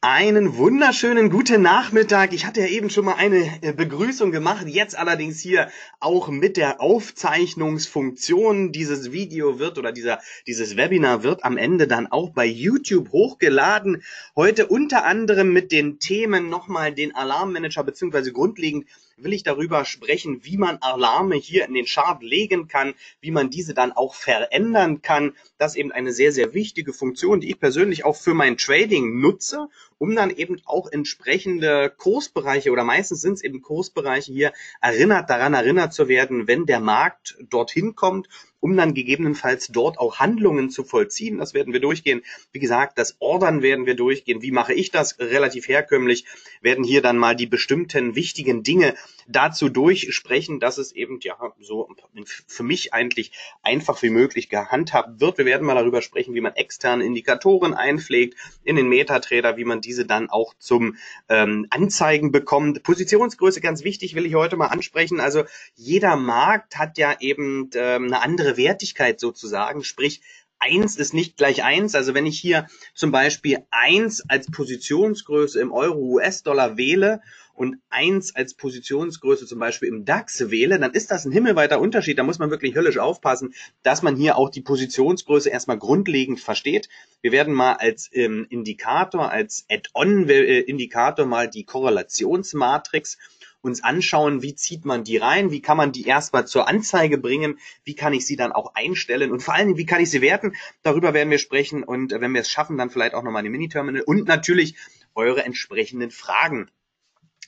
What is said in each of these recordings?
Einen wunderschönen guten Nachmittag. Ich hatte ja eben schon mal eine äh, Begrüßung gemacht, jetzt allerdings hier auch mit der Aufzeichnungsfunktion. Dieses Video wird oder dieser, dieses Webinar wird am Ende dann auch bei YouTube hochgeladen. Heute unter anderem mit den Themen nochmal den Alarmmanager beziehungsweise grundlegend will ich darüber sprechen, wie man Alarme hier in den Chart legen kann, wie man diese dann auch verändern kann. Das ist eben eine sehr, sehr wichtige Funktion, die ich persönlich auch für mein Trading nutze, um dann eben auch entsprechende Kursbereiche oder meistens sind es eben Kursbereiche hier erinnert, daran erinnert zu werden, wenn der Markt dorthin kommt um dann gegebenenfalls dort auch Handlungen zu vollziehen. Das werden wir durchgehen. Wie gesagt, das Ordern werden wir durchgehen. Wie mache ich das? Relativ herkömmlich. Werden hier dann mal die bestimmten wichtigen Dinge dazu durchsprechen, dass es eben ja so für mich eigentlich einfach wie möglich gehandhabt wird. Wir werden mal darüber sprechen, wie man externe Indikatoren einpflegt in den Metatrader, wie man diese dann auch zum ähm, Anzeigen bekommt. Positionsgröße ganz wichtig, will ich heute mal ansprechen. Also jeder Markt hat ja eben ähm, eine andere Wertigkeit sozusagen, sprich eins ist nicht gleich eins. Also wenn ich hier zum Beispiel eins als Positionsgröße im Euro-US-Dollar wähle und eins als Positionsgröße zum Beispiel im DAX wähle, dann ist das ein himmelweiter Unterschied. Da muss man wirklich höllisch aufpassen, dass man hier auch die Positionsgröße erstmal grundlegend versteht. Wir werden mal als ähm, Indikator, als Add-on-Indikator mal die Korrelationsmatrix uns anschauen, wie zieht man die rein, wie kann man die erstmal zur Anzeige bringen, wie kann ich sie dann auch einstellen und vor allen Dingen, wie kann ich sie werten. Darüber werden wir sprechen und äh, wenn wir es schaffen, dann vielleicht auch nochmal eine Mini-Terminal und natürlich eure entsprechenden Fragen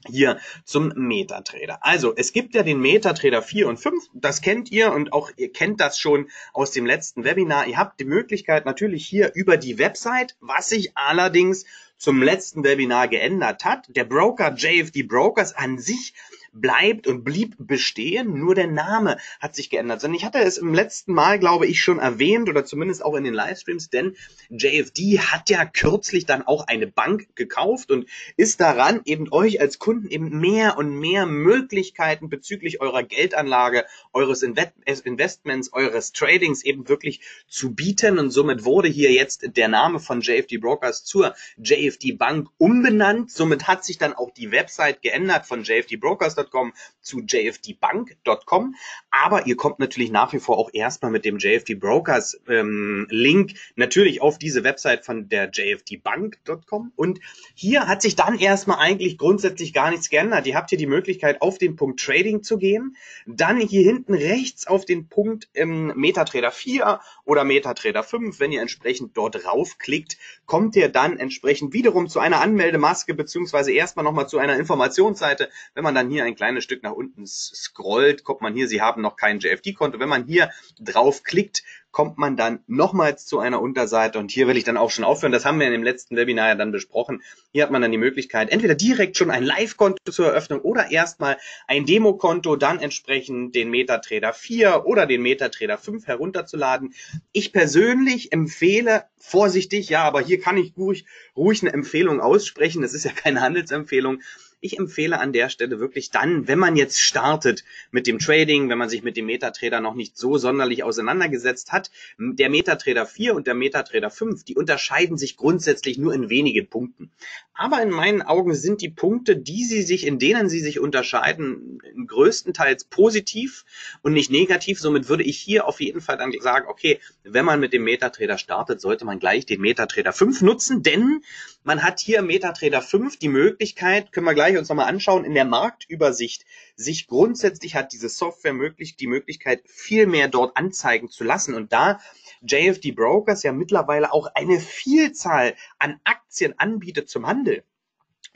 hier zum Metatrader. Also, es gibt ja den Metatrader 4 und 5, das kennt ihr und auch ihr kennt das schon aus dem letzten Webinar. Ihr habt die Möglichkeit natürlich hier über die Website, was sich allerdings zum letzten Webinar geändert hat. Der Broker JFD Brokers an sich bleibt und blieb bestehen, nur der Name hat sich geändert. Und ich hatte es im letzten Mal, glaube ich, schon erwähnt oder zumindest auch in den Livestreams, denn JFD hat ja kürzlich dann auch eine Bank gekauft und ist daran, eben euch als Kunden eben mehr und mehr Möglichkeiten bezüglich eurer Geldanlage, eures Investments, eures Tradings eben wirklich zu bieten. Und somit wurde hier jetzt der Name von JFD Brokers zur JFD Bank umbenannt. Somit hat sich dann auch die Website geändert von JFD Brokers jfdbank.com zu jfdbank.com. Aber ihr kommt natürlich nach wie vor auch erstmal mit dem JFD Brokers ähm, Link natürlich auf diese Website von der jfdbank.com. Und hier hat sich dann erstmal eigentlich grundsätzlich gar nichts geändert. Ihr habt hier die Möglichkeit, auf den Punkt Trading zu gehen. Dann hier hinten rechts auf den Punkt ähm, MetaTrader 4 oder MetaTrader 5. Wenn ihr entsprechend dort raufklickt, kommt ihr dann entsprechend wiederum zu einer Anmeldemaske beziehungsweise erstmal nochmal zu einer Informationsseite. Wenn man dann hier ein kleines Stück nach unten scrollt, kommt man hier, Sie haben noch kein JFD-Konto. Wenn man hier drauf klickt, kommt man dann nochmals zu einer Unterseite und hier will ich dann auch schon aufhören. Das haben wir in dem letzten Webinar ja dann besprochen. Hier hat man dann die Möglichkeit, entweder direkt schon ein Live-Konto zur Eröffnung oder erstmal ein Demokonto, dann entsprechend den MetaTrader 4 oder den MetaTrader 5 herunterzuladen. Ich persönlich empfehle vorsichtig, ja, aber hier kann ich ruhig, ruhig eine Empfehlung aussprechen. Das ist ja keine Handelsempfehlung ich empfehle an der Stelle wirklich dann, wenn man jetzt startet mit dem Trading, wenn man sich mit dem MetaTrader noch nicht so sonderlich auseinandergesetzt hat, der MetaTrader 4 und der MetaTrader 5, die unterscheiden sich grundsätzlich nur in wenigen Punkten. Aber in meinen Augen sind die Punkte, die sie sich, in denen sie sich unterscheiden, größtenteils positiv und nicht negativ. Somit würde ich hier auf jeden Fall dann sagen, okay, wenn man mit dem MetaTrader startet, sollte man gleich den MetaTrader 5 nutzen, denn man hat hier im MetaTrader 5 die Möglichkeit, können wir gleich uns nochmal anschauen, in der Marktübersicht sich grundsätzlich hat diese Software möglich, die Möglichkeit, viel mehr dort anzeigen zu lassen. Und da JFD Brokers ja mittlerweile auch eine Vielzahl an Aktien anbietet zum Handel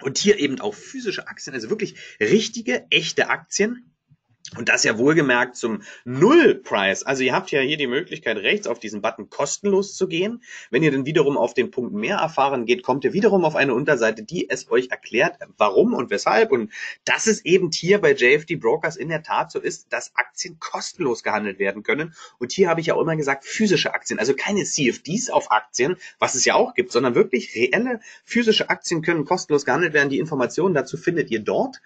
und hier eben auch physische Aktien, also wirklich richtige, echte Aktien, und das ja wohlgemerkt zum Null-Price. Also ihr habt ja hier die Möglichkeit, rechts auf diesen Button kostenlos zu gehen. Wenn ihr dann wiederum auf den Punkt mehr erfahren geht, kommt ihr wiederum auf eine Unterseite, die es euch erklärt, warum und weshalb. Und dass es eben hier bei JFD Brokers in der Tat so ist, dass Aktien kostenlos gehandelt werden können. Und hier habe ich ja auch immer gesagt, physische Aktien, also keine CFDs auf Aktien, was es ja auch gibt, sondern wirklich reelle physische Aktien können kostenlos gehandelt werden. Die Informationen dazu findet ihr dort.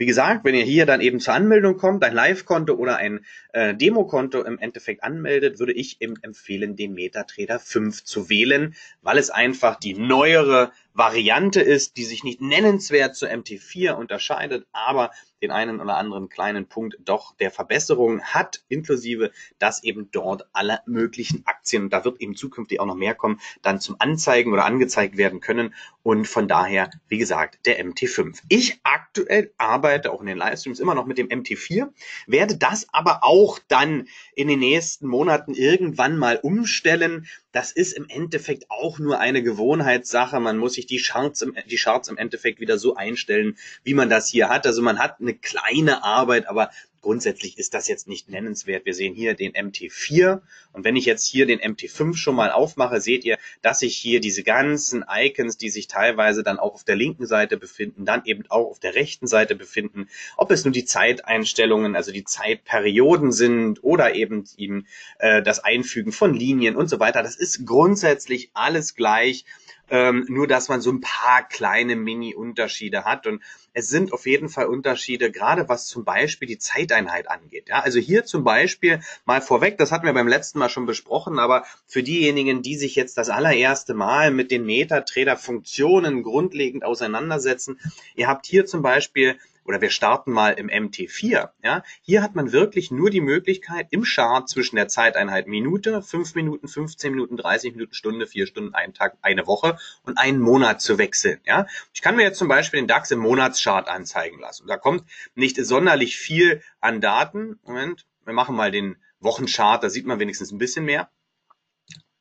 Wie gesagt, wenn ihr hier dann eben zur Anmeldung kommt, ein Live-Konto oder ein äh, Demokonto im Endeffekt anmeldet, würde ich eben empfehlen, den MetaTrader 5 zu wählen, weil es einfach die neuere Variante ist, die sich nicht nennenswert zur MT4 unterscheidet, aber den einen oder anderen kleinen Punkt doch der Verbesserung hat, inklusive, dass eben dort alle möglichen Aktien, und da wird eben zukünftig auch noch mehr kommen, dann zum Anzeigen oder angezeigt werden können. Und von daher, wie gesagt, der MT5. Ich aktuell arbeite auch in den Livestreams immer noch mit dem MT4, werde das aber auch dann in den nächsten Monaten irgendwann mal umstellen. Das ist im Endeffekt auch nur eine Gewohnheitssache. Man muss sich die Charts im, die Charts im Endeffekt wieder so einstellen, wie man das hier hat. Also man hat eine kleine Arbeit, aber Grundsätzlich ist das jetzt nicht nennenswert. Wir sehen hier den MT4 und wenn ich jetzt hier den MT5 schon mal aufmache, seht ihr, dass sich hier diese ganzen Icons, die sich teilweise dann auch auf der linken Seite befinden, dann eben auch auf der rechten Seite befinden, ob es nun die Zeiteinstellungen, also die Zeitperioden sind oder eben eben äh, das Einfügen von Linien und so weiter. Das ist grundsätzlich alles gleich ähm, nur dass man so ein paar kleine Mini-Unterschiede hat. Und es sind auf jeden Fall Unterschiede, gerade was zum Beispiel die Zeiteinheit angeht. Ja, also hier zum Beispiel mal vorweg, das hatten wir beim letzten Mal schon besprochen, aber für diejenigen, die sich jetzt das allererste Mal mit den Metatrader-Funktionen grundlegend auseinandersetzen, ihr habt hier zum Beispiel oder wir starten mal im MT4. Ja, hier hat man wirklich nur die Möglichkeit im Chart zwischen der Zeiteinheit Minute, 5 Minuten, 15 Minuten, 30 Minuten, Stunde, 4 Stunden, einen Tag, eine Woche und einen Monat zu wechseln. Ja, ich kann mir jetzt zum Beispiel den DAX im Monatschart anzeigen lassen. Da kommt nicht sonderlich viel an Daten. Moment, wir machen mal den Wochenchart, da sieht man wenigstens ein bisschen mehr.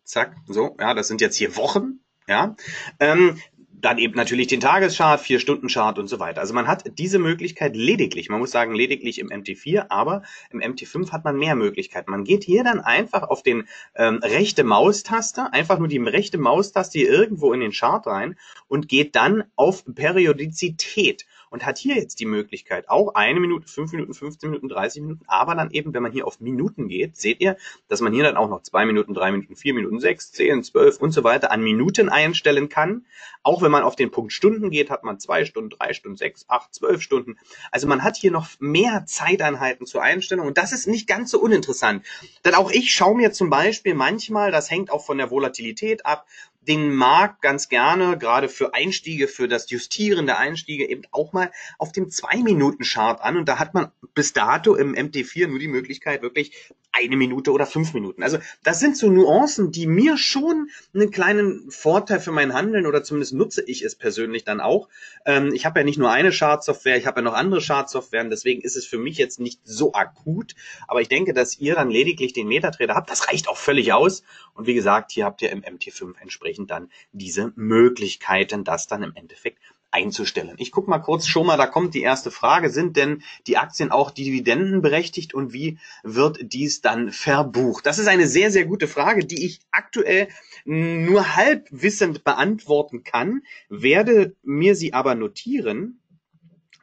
Zack, so, ja, das sind jetzt hier Wochen. Ja, ähm, dann eben natürlich den Tageschart, vier Stunden Chart und so weiter. Also man hat diese Möglichkeit lediglich, man muss sagen lediglich im MT4, aber im MT5 hat man mehr Möglichkeiten. Man geht hier dann einfach auf den ähm, rechte Maustaste, einfach nur die rechte Maustaste hier irgendwo in den Chart rein und geht dann auf Periodizität und hat hier jetzt die Möglichkeit, auch eine Minute, fünf Minuten, 15 Minuten, 30 Minuten, aber dann eben, wenn man hier auf Minuten geht, seht ihr, dass man hier dann auch noch zwei Minuten, drei Minuten, vier Minuten, sechs, zehn, zwölf und so weiter an Minuten einstellen kann. Auch wenn man auf den Punkt Stunden geht, hat man zwei Stunden, drei Stunden, sechs, acht, zwölf Stunden. Also man hat hier noch mehr Zeiteinheiten zur Einstellung und das ist nicht ganz so uninteressant. Denn auch ich schaue mir zum Beispiel manchmal, das hängt auch von der Volatilität ab, den Markt ganz gerne, gerade für Einstiege, für das Justieren der Einstiege, eben auch mal auf dem Zwei-Minuten-Chart an. Und da hat man bis dato im MT4 nur die Möglichkeit, wirklich eine Minute oder fünf Minuten. Also das sind so Nuancen, die mir schon einen kleinen Vorteil für mein Handeln oder zumindest nutze ich es persönlich dann auch. Ähm, ich habe ja nicht nur eine Chart-Software, ich habe ja noch andere Chart-Software, deswegen ist es für mich jetzt nicht so akut. Aber ich denke, dass ihr dann lediglich den Metatrader habt. Das reicht auch völlig aus. Und wie gesagt, hier habt ihr im MT5 entsprechend dann diese Möglichkeiten, das dann im Endeffekt einzustellen. Ich gucke mal kurz schon mal, da kommt die erste Frage. Sind denn die Aktien auch dividendenberechtigt und wie wird dies dann verbucht? Das ist eine sehr, sehr gute Frage, die ich aktuell nur halbwissend beantworten kann, werde mir sie aber notieren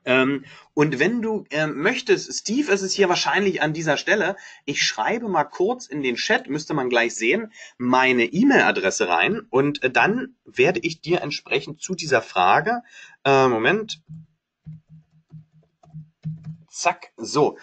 ähm, und wenn du ähm, möchtest, Steve ist es hier wahrscheinlich an dieser Stelle, ich schreibe mal kurz in den Chat, müsste man gleich sehen, meine E-Mail-Adresse rein und äh, dann werde ich dir entsprechend zu dieser Frage, äh, Moment, zack, so,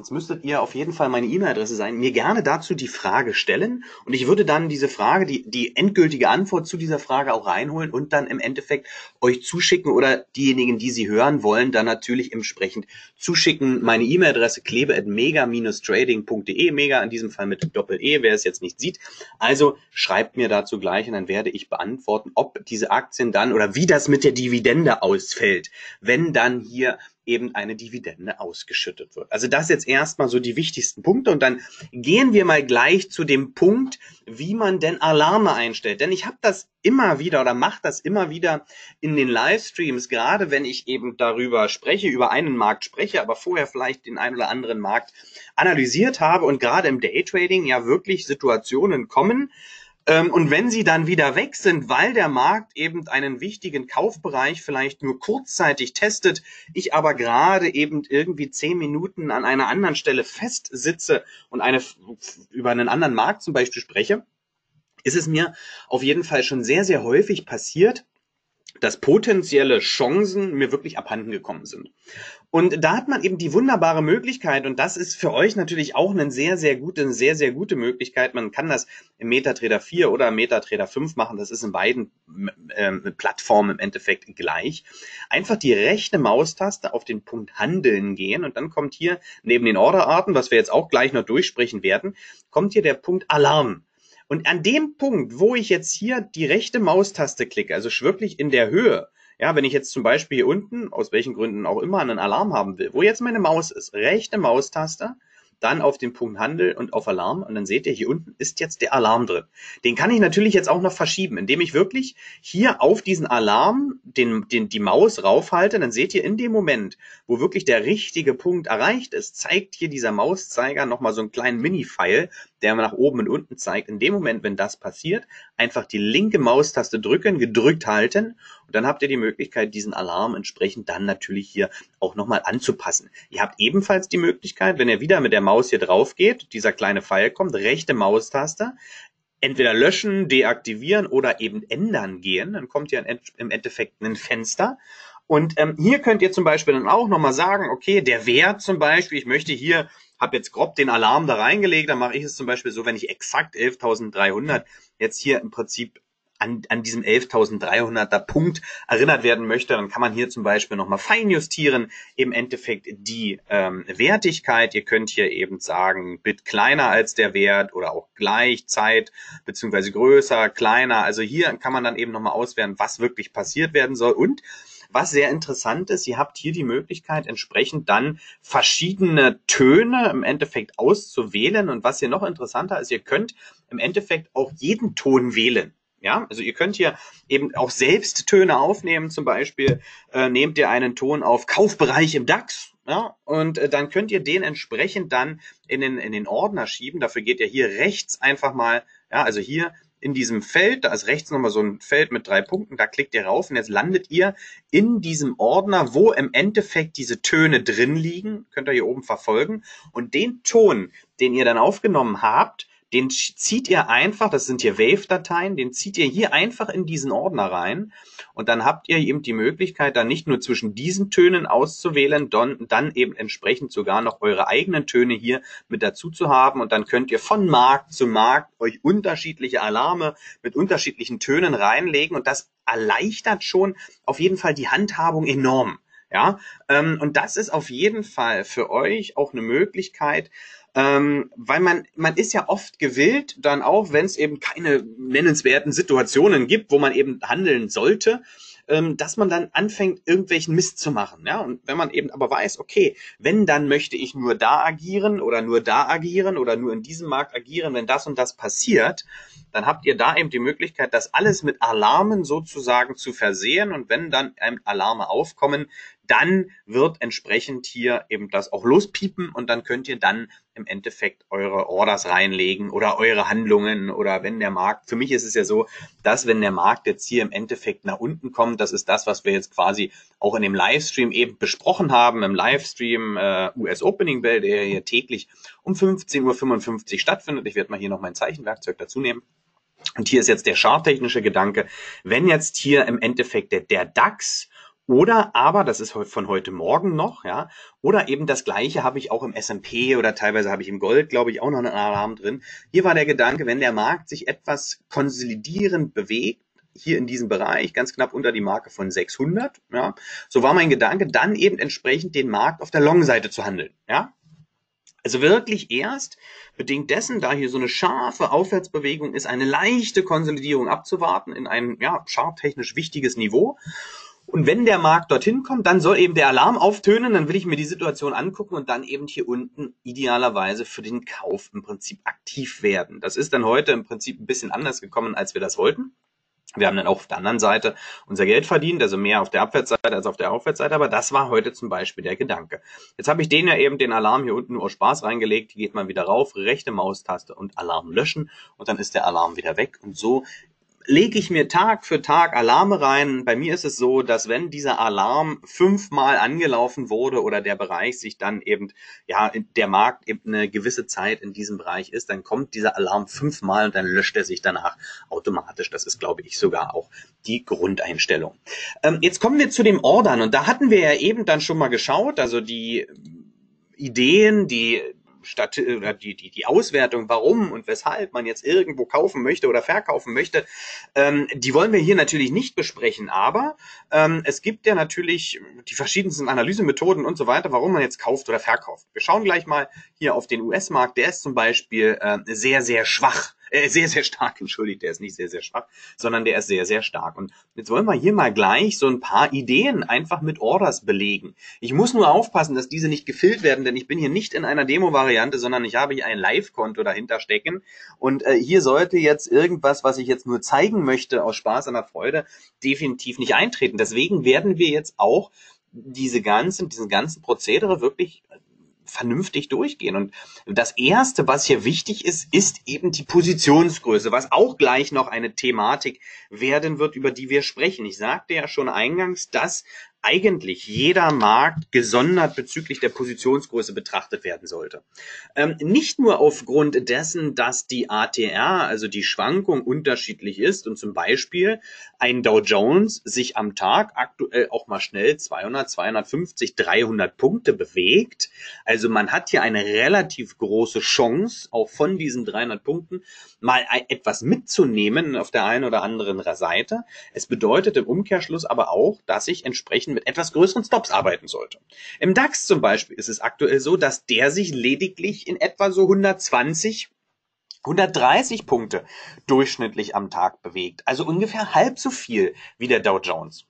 Jetzt müsstet ihr auf jeden Fall meine E-Mail-Adresse sein, mir gerne dazu die Frage stellen und ich würde dann diese Frage, die, die endgültige Antwort zu dieser Frage auch reinholen und dann im Endeffekt euch zuschicken oder diejenigen, die sie hören wollen, dann natürlich entsprechend zuschicken. Meine E-Mail-Adresse klebe at mega-trading.de, mega in diesem Fall mit Doppel-E, wer es jetzt nicht sieht. Also schreibt mir dazu gleich und dann werde ich beantworten, ob diese Aktien dann oder wie das mit der Dividende ausfällt, wenn dann hier eben eine Dividende ausgeschüttet wird. Also das jetzt erstmal so die wichtigsten Punkte und dann gehen wir mal gleich zu dem Punkt, wie man denn Alarme einstellt. Denn ich habe das immer wieder oder mache das immer wieder in den Livestreams, gerade wenn ich eben darüber spreche, über einen Markt spreche, aber vorher vielleicht den einen oder anderen Markt analysiert habe und gerade im Daytrading ja wirklich Situationen kommen, und wenn sie dann wieder weg sind, weil der Markt eben einen wichtigen Kaufbereich vielleicht nur kurzzeitig testet, ich aber gerade eben irgendwie zehn Minuten an einer anderen Stelle festsitze und eine, über einen anderen Markt zum Beispiel spreche, ist es mir auf jeden Fall schon sehr, sehr häufig passiert, dass potenzielle Chancen mir wirklich abhanden gekommen sind. Und da hat man eben die wunderbare Möglichkeit, und das ist für euch natürlich auch eine sehr, sehr gute, eine sehr, sehr gute Möglichkeit. Man kann das im MetaTrader 4 oder im MetaTrader 5 machen. Das ist in beiden äh, Plattformen im Endeffekt gleich. Einfach die rechte Maustaste auf den Punkt Handeln gehen und dann kommt hier neben den Orderarten, was wir jetzt auch gleich noch durchsprechen werden, kommt hier der Punkt Alarm. Und an dem Punkt, wo ich jetzt hier die rechte Maustaste klicke, also wirklich in der Höhe, ja, wenn ich jetzt zum Beispiel hier unten, aus welchen Gründen auch immer, einen Alarm haben will, wo jetzt meine Maus ist, rechte Maustaste, dann auf den Punkt Handel und auf Alarm und dann seht ihr, hier unten ist jetzt der Alarm drin. Den kann ich natürlich jetzt auch noch verschieben, indem ich wirklich hier auf diesen Alarm den, den, die Maus raufhalte, dann seht ihr in dem Moment, wo wirklich der richtige Punkt erreicht ist, zeigt hier dieser Mauszeiger nochmal so einen kleinen Mini-Pfeil, der nach oben und unten zeigt. In dem Moment, wenn das passiert, einfach die linke Maustaste drücken, gedrückt halten und dann habt ihr die Möglichkeit, diesen Alarm entsprechend dann natürlich hier auch nochmal anzupassen. Ihr habt ebenfalls die Möglichkeit, wenn ihr wieder mit der Maus hier drauf geht, dieser kleine Pfeil kommt, rechte Maustaste, entweder löschen, deaktivieren oder eben ändern gehen. Dann kommt ihr im Endeffekt ein Fenster. Und ähm, hier könnt ihr zum Beispiel dann auch nochmal sagen, okay, der Wert zum Beispiel, ich möchte hier habe jetzt grob den Alarm da reingelegt, dann mache ich es zum Beispiel so, wenn ich exakt 11.300 jetzt hier im Prinzip an, an diesem 11.300er Punkt erinnert werden möchte, dann kann man hier zum Beispiel nochmal feinjustieren, im Endeffekt die ähm, Wertigkeit. Ihr könnt hier eben sagen, Bit kleiner als der Wert oder auch gleich, Zeit beziehungsweise größer, kleiner. Also hier kann man dann eben nochmal auswählen, was wirklich passiert werden soll und was sehr interessant ist, ihr habt hier die Möglichkeit, entsprechend dann verschiedene Töne im Endeffekt auszuwählen. Und was hier noch interessanter ist, ihr könnt im Endeffekt auch jeden Ton wählen. Ja, also ihr könnt hier eben auch selbst Töne aufnehmen. Zum Beispiel äh, nehmt ihr einen Ton auf Kaufbereich im DAX. Ja, und äh, dann könnt ihr den entsprechend dann in den, in den Ordner schieben. Dafür geht ihr hier rechts einfach mal, ja, also hier in diesem Feld, da ist rechts nochmal so ein Feld mit drei Punkten, da klickt ihr rauf und jetzt landet ihr in diesem Ordner, wo im Endeffekt diese Töne drin liegen, könnt ihr hier oben verfolgen. Und den Ton, den ihr dann aufgenommen habt, den zieht ihr einfach, das sind hier Wave-Dateien, den zieht ihr hier einfach in diesen Ordner rein. Und dann habt ihr eben die Möglichkeit, dann nicht nur zwischen diesen Tönen auszuwählen, dann eben entsprechend sogar noch eure eigenen Töne hier mit dazu zu haben. Und dann könnt ihr von Markt zu Markt euch unterschiedliche Alarme mit unterschiedlichen Tönen reinlegen. Und das erleichtert schon auf jeden Fall die Handhabung enorm. Ja, ähm, und das ist auf jeden Fall für euch auch eine Möglichkeit, ähm, weil man, man ist ja oft gewillt, dann auch, wenn es eben keine nennenswerten Situationen gibt, wo man eben handeln sollte, ähm, dass man dann anfängt, irgendwelchen Mist zu machen. Ja? Und wenn man eben aber weiß, okay, wenn, dann möchte ich nur da agieren oder nur da agieren oder nur in diesem Markt agieren, wenn das und das passiert, dann habt ihr da eben die Möglichkeit, das alles mit Alarmen sozusagen zu versehen. Und wenn dann Alarme aufkommen, dann wird entsprechend hier eben das auch lospiepen und dann könnt ihr dann im Endeffekt eure Orders reinlegen oder eure Handlungen oder wenn der Markt, für mich ist es ja so, dass wenn der Markt jetzt hier im Endeffekt nach unten kommt, das ist das, was wir jetzt quasi auch in dem Livestream eben besprochen haben, im Livestream äh, US Opening Bell, der hier täglich um 15.55 Uhr stattfindet. Ich werde mal hier noch mein Zeichenwerkzeug dazu nehmen. Und hier ist jetzt der charttechnische Gedanke, wenn jetzt hier im Endeffekt der, der DAX oder aber, das ist von heute Morgen noch, ja, oder eben das gleiche habe ich auch im S&P oder teilweise habe ich im Gold, glaube ich, auch noch einen Alarm drin. Hier war der Gedanke, wenn der Markt sich etwas konsolidierend bewegt, hier in diesem Bereich, ganz knapp unter die Marke von 600, ja, so war mein Gedanke, dann eben entsprechend den Markt auf der Long-Seite zu handeln, ja. Also wirklich erst bedingt dessen, da hier so eine scharfe Aufwärtsbewegung ist, eine leichte Konsolidierung abzuwarten in ein ja, charttechnisch wichtiges Niveau. Und wenn der Markt dorthin kommt, dann soll eben der Alarm auftönen, dann will ich mir die Situation angucken und dann eben hier unten idealerweise für den Kauf im Prinzip aktiv werden. Das ist dann heute im Prinzip ein bisschen anders gekommen, als wir das wollten. Wir haben dann auch auf der anderen Seite unser Geld verdient, also mehr auf der Abwärtsseite als auf der Aufwärtsseite, aber das war heute zum Beispiel der Gedanke. Jetzt habe ich den ja eben den Alarm hier unten nur aus Spaß reingelegt, geht man wieder rauf, rechte Maustaste und Alarm löschen und dann ist der Alarm wieder weg und so lege ich mir Tag für Tag Alarme rein. Bei mir ist es so, dass wenn dieser Alarm fünfmal angelaufen wurde oder der Bereich sich dann eben, ja, der Markt eben eine gewisse Zeit in diesem Bereich ist, dann kommt dieser Alarm fünfmal und dann löscht er sich danach automatisch. Das ist, glaube ich, sogar auch die Grundeinstellung. Ähm, jetzt kommen wir zu dem Ordern und da hatten wir ja eben dann schon mal geschaut, also die Ideen, die Stadt, oder die, die, die Auswertung, warum und weshalb man jetzt irgendwo kaufen möchte oder verkaufen möchte, ähm, die wollen wir hier natürlich nicht besprechen. Aber ähm, es gibt ja natürlich die verschiedensten Analysemethoden und so weiter, warum man jetzt kauft oder verkauft. Wir schauen gleich mal hier auf den US-Markt. Der ist zum Beispiel äh, sehr, sehr schwach äh, sehr, sehr stark, entschuldigt, der ist nicht sehr, sehr schwach, sondern der ist sehr, sehr stark. Und jetzt wollen wir hier mal gleich so ein paar Ideen einfach mit Orders belegen. Ich muss nur aufpassen, dass diese nicht gefüllt werden, denn ich bin hier nicht in einer Demo-Variante, sondern ich habe hier ein Live-Konto dahinter stecken. Und äh, hier sollte jetzt irgendwas, was ich jetzt nur zeigen möchte, aus Spaß an der Freude, definitiv nicht eintreten. Deswegen werden wir jetzt auch diese ganzen, diesen ganzen Prozedere wirklich vernünftig durchgehen. Und das erste, was hier wichtig ist, ist eben die Positionsgröße, was auch gleich noch eine Thematik werden wird, über die wir sprechen. Ich sagte ja schon eingangs, dass eigentlich jeder Markt gesondert bezüglich der Positionsgröße betrachtet werden sollte. Ähm, nicht nur aufgrund dessen, dass die ATR, also die Schwankung unterschiedlich ist und zum Beispiel ein Dow Jones sich am Tag aktuell auch mal schnell 200, 250, 300 Punkte bewegt. Also man hat hier eine relativ große Chance, auch von diesen 300 Punkten mal etwas mitzunehmen auf der einen oder anderen Seite. Es bedeutet im Umkehrschluss aber auch, dass ich entsprechend mit etwas größeren Stops arbeiten sollte. Im DAX zum Beispiel ist es aktuell so, dass der sich lediglich in etwa so 120 130 Punkte durchschnittlich am Tag bewegt, also ungefähr halb so viel wie der Dow Jones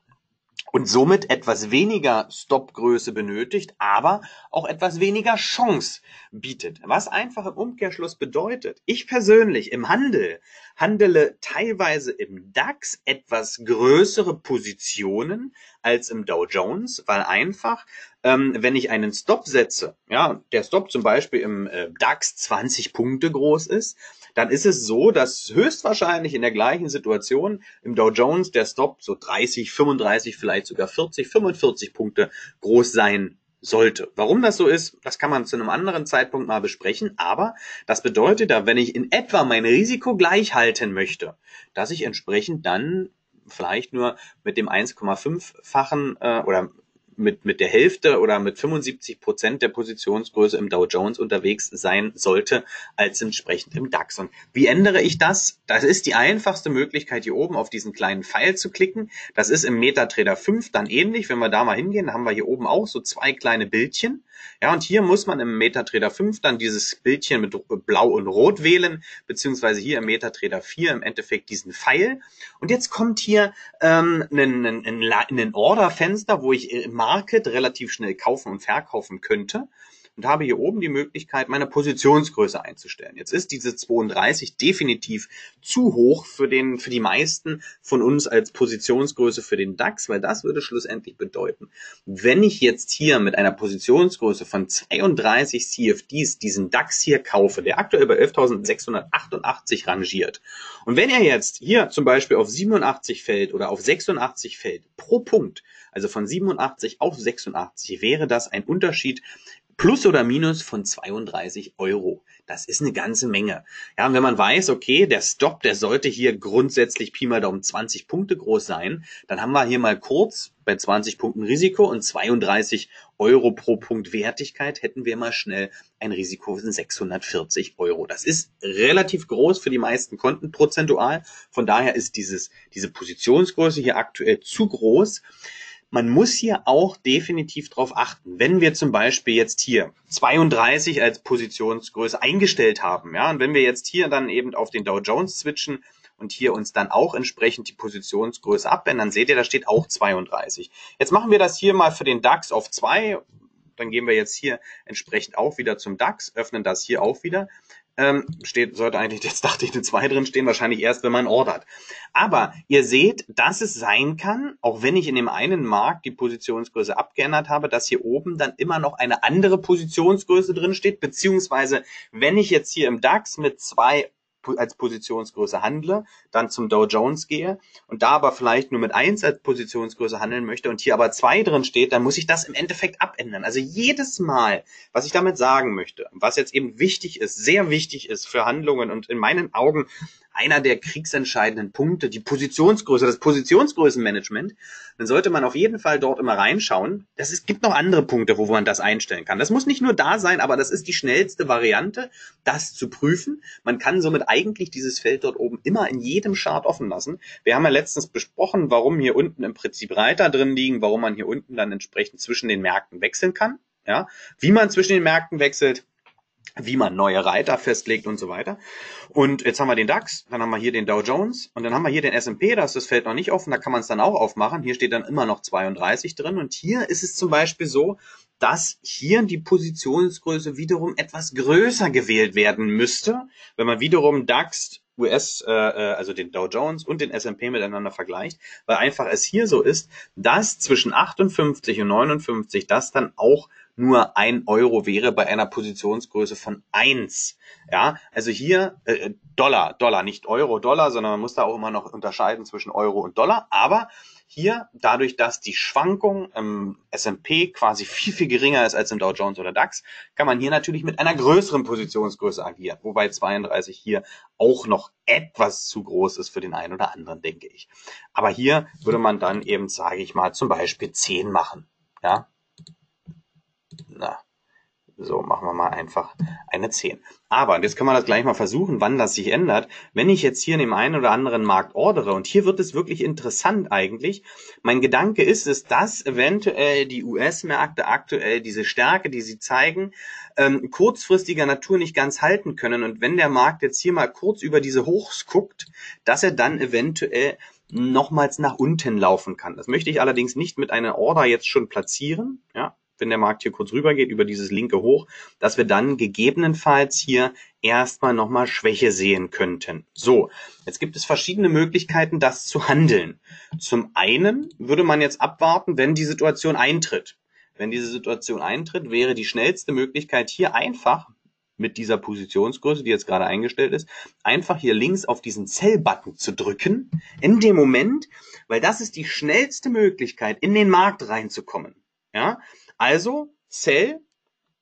und somit etwas weniger Stopgröße benötigt, aber auch etwas weniger Chance bietet. Was einfach im Umkehrschluss bedeutet, ich persönlich im Handel handele teilweise im DAX etwas größere Positionen als im Dow Jones, weil einfach, ähm, wenn ich einen Stop setze, ja, der Stop zum Beispiel im äh, DAX 20 Punkte groß ist, dann ist es so, dass höchstwahrscheinlich in der gleichen Situation im Dow Jones der Stop so 30, 35, vielleicht sogar 40, 45 Punkte groß sein sollte. Warum das so ist, das kann man zu einem anderen Zeitpunkt mal besprechen, aber das bedeutet da, wenn ich in etwa mein Risiko gleich halten möchte, dass ich entsprechend dann vielleicht nur mit dem 1,5-fachen äh, oder mit, mit der Hälfte oder mit 75 Prozent der Positionsgröße im Dow Jones unterwegs sein sollte, als entsprechend im DAX. Und wie ändere ich das? Das ist die einfachste Möglichkeit, hier oben auf diesen kleinen Pfeil zu klicken. Das ist im MetaTrader 5 dann ähnlich. Wenn wir da mal hingehen, haben wir hier oben auch so zwei kleine Bildchen. Ja, und hier muss man im MetaTrader 5 dann dieses Bildchen mit Blau und Rot wählen, beziehungsweise hier im MetaTrader 4 im Endeffekt diesen Pfeil. Und jetzt kommt hier ähm, ein, ein, ein, ein Orderfenster, wo ich im Market relativ schnell kaufen und verkaufen könnte und habe hier oben die Möglichkeit, meine Positionsgröße einzustellen. Jetzt ist diese 32 definitiv zu hoch für den, für die meisten von uns als Positionsgröße für den DAX, weil das würde schlussendlich bedeuten, wenn ich jetzt hier mit einer Positionsgröße von 32 CFDs diesen DAX hier kaufe, der aktuell bei 11.688 rangiert, und wenn er jetzt hier zum Beispiel auf 87 fällt oder auf 86 fällt pro Punkt, also von 87 auf 86, wäre das ein Unterschied plus oder minus von 32 Euro. Das ist eine ganze Menge. Ja, und wenn man weiß, okay, der Stop, der sollte hier grundsätzlich Pi mal Daumen 20 Punkte groß sein, dann haben wir hier mal kurz bei 20 Punkten Risiko und 32 Euro pro Punkt Wertigkeit hätten wir mal schnell ein Risiko von 640 Euro. Das ist relativ groß für die meisten Konten prozentual. Von daher ist dieses, diese Positionsgröße hier aktuell zu groß man muss hier auch definitiv darauf achten. Wenn wir zum Beispiel jetzt hier 32 als Positionsgröße eingestellt haben, ja, und wenn wir jetzt hier dann eben auf den Dow Jones switchen und hier uns dann auch entsprechend die Positionsgröße abwenden, dann seht ihr, da steht auch 32. Jetzt machen wir das hier mal für den DAX auf 2. Dann gehen wir jetzt hier entsprechend auch wieder zum DAX, öffnen das hier auch wieder ähm, steht, sollte eigentlich jetzt Dachdichte 2 drin stehen, wahrscheinlich erst, wenn man ordert. Aber ihr seht, dass es sein kann, auch wenn ich in dem einen Markt die Positionsgröße abgeändert habe, dass hier oben dann immer noch eine andere Positionsgröße drin steht, beziehungsweise wenn ich jetzt hier im DAX mit zwei als Positionsgröße handle, dann zum Dow Jones gehe und da aber vielleicht nur mit eins als Positionsgröße handeln möchte und hier aber zwei drin steht, dann muss ich das im Endeffekt abändern. Also jedes Mal, was ich damit sagen möchte, was jetzt eben wichtig ist, sehr wichtig ist für Handlungen und in meinen Augen einer der kriegsentscheidenden Punkte, die Positionsgröße, das Positionsgrößenmanagement, dann sollte man auf jeden Fall dort immer reinschauen. Das ist, gibt noch andere Punkte, wo man das einstellen kann. Das muss nicht nur da sein, aber das ist die schnellste Variante, das zu prüfen. Man kann somit eigentlich dieses Feld dort oben immer in jedem Chart offen lassen. Wir haben ja letztens besprochen, warum hier unten im Prinzip Reiter drin liegen, warum man hier unten dann entsprechend zwischen den Märkten wechseln kann. Ja, wie man zwischen den Märkten wechselt, wie man neue Reiter festlegt und so weiter. Und jetzt haben wir den DAX, dann haben wir hier den Dow Jones und dann haben wir hier den S&P, da ist das Feld noch nicht offen, da kann man es dann auch aufmachen. Hier steht dann immer noch 32 drin und hier ist es zum Beispiel so, dass hier die Positionsgröße wiederum etwas größer gewählt werden müsste, wenn man wiederum DAX, US, äh, äh, also den Dow Jones und den S&P miteinander vergleicht, weil einfach es hier so ist, dass zwischen 58 und 59 das dann auch nur ein Euro wäre bei einer Positionsgröße von eins. Ja, also hier äh, Dollar, Dollar, nicht Euro, Dollar, sondern man muss da auch immer noch unterscheiden zwischen Euro und Dollar. Aber hier, dadurch, dass die Schwankung im S&P quasi viel, viel geringer ist als im Dow Jones oder DAX, kann man hier natürlich mit einer größeren Positionsgröße agieren. Wobei 32 hier auch noch etwas zu groß ist für den einen oder anderen, denke ich. Aber hier würde man dann eben, sage ich mal, zum Beispiel 10 machen. Ja, na, so, machen wir mal einfach eine 10. Aber, und jetzt können wir das gleich mal versuchen, wann das sich ändert. Wenn ich jetzt hier in dem einen oder anderen Markt ordere, und hier wird es wirklich interessant eigentlich, mein Gedanke ist es, dass eventuell die US-Märkte aktuell diese Stärke, die sie zeigen, ähm, kurzfristiger Natur nicht ganz halten können. Und wenn der Markt jetzt hier mal kurz über diese Hochs guckt, dass er dann eventuell nochmals nach unten laufen kann. Das möchte ich allerdings nicht mit einer Order jetzt schon platzieren, ja, wenn der Markt hier kurz rüber geht über dieses linke Hoch, dass wir dann gegebenenfalls hier erstmal nochmal Schwäche sehen könnten. So, jetzt gibt es verschiedene Möglichkeiten, das zu handeln. Zum einen würde man jetzt abwarten, wenn die Situation eintritt. Wenn diese Situation eintritt, wäre die schnellste Möglichkeit hier einfach mit dieser Positionsgröße, die jetzt gerade eingestellt ist, einfach hier links auf diesen Sell-Button zu drücken, in dem Moment, weil das ist die schnellste Möglichkeit, in den Markt reinzukommen. Ja, also Sell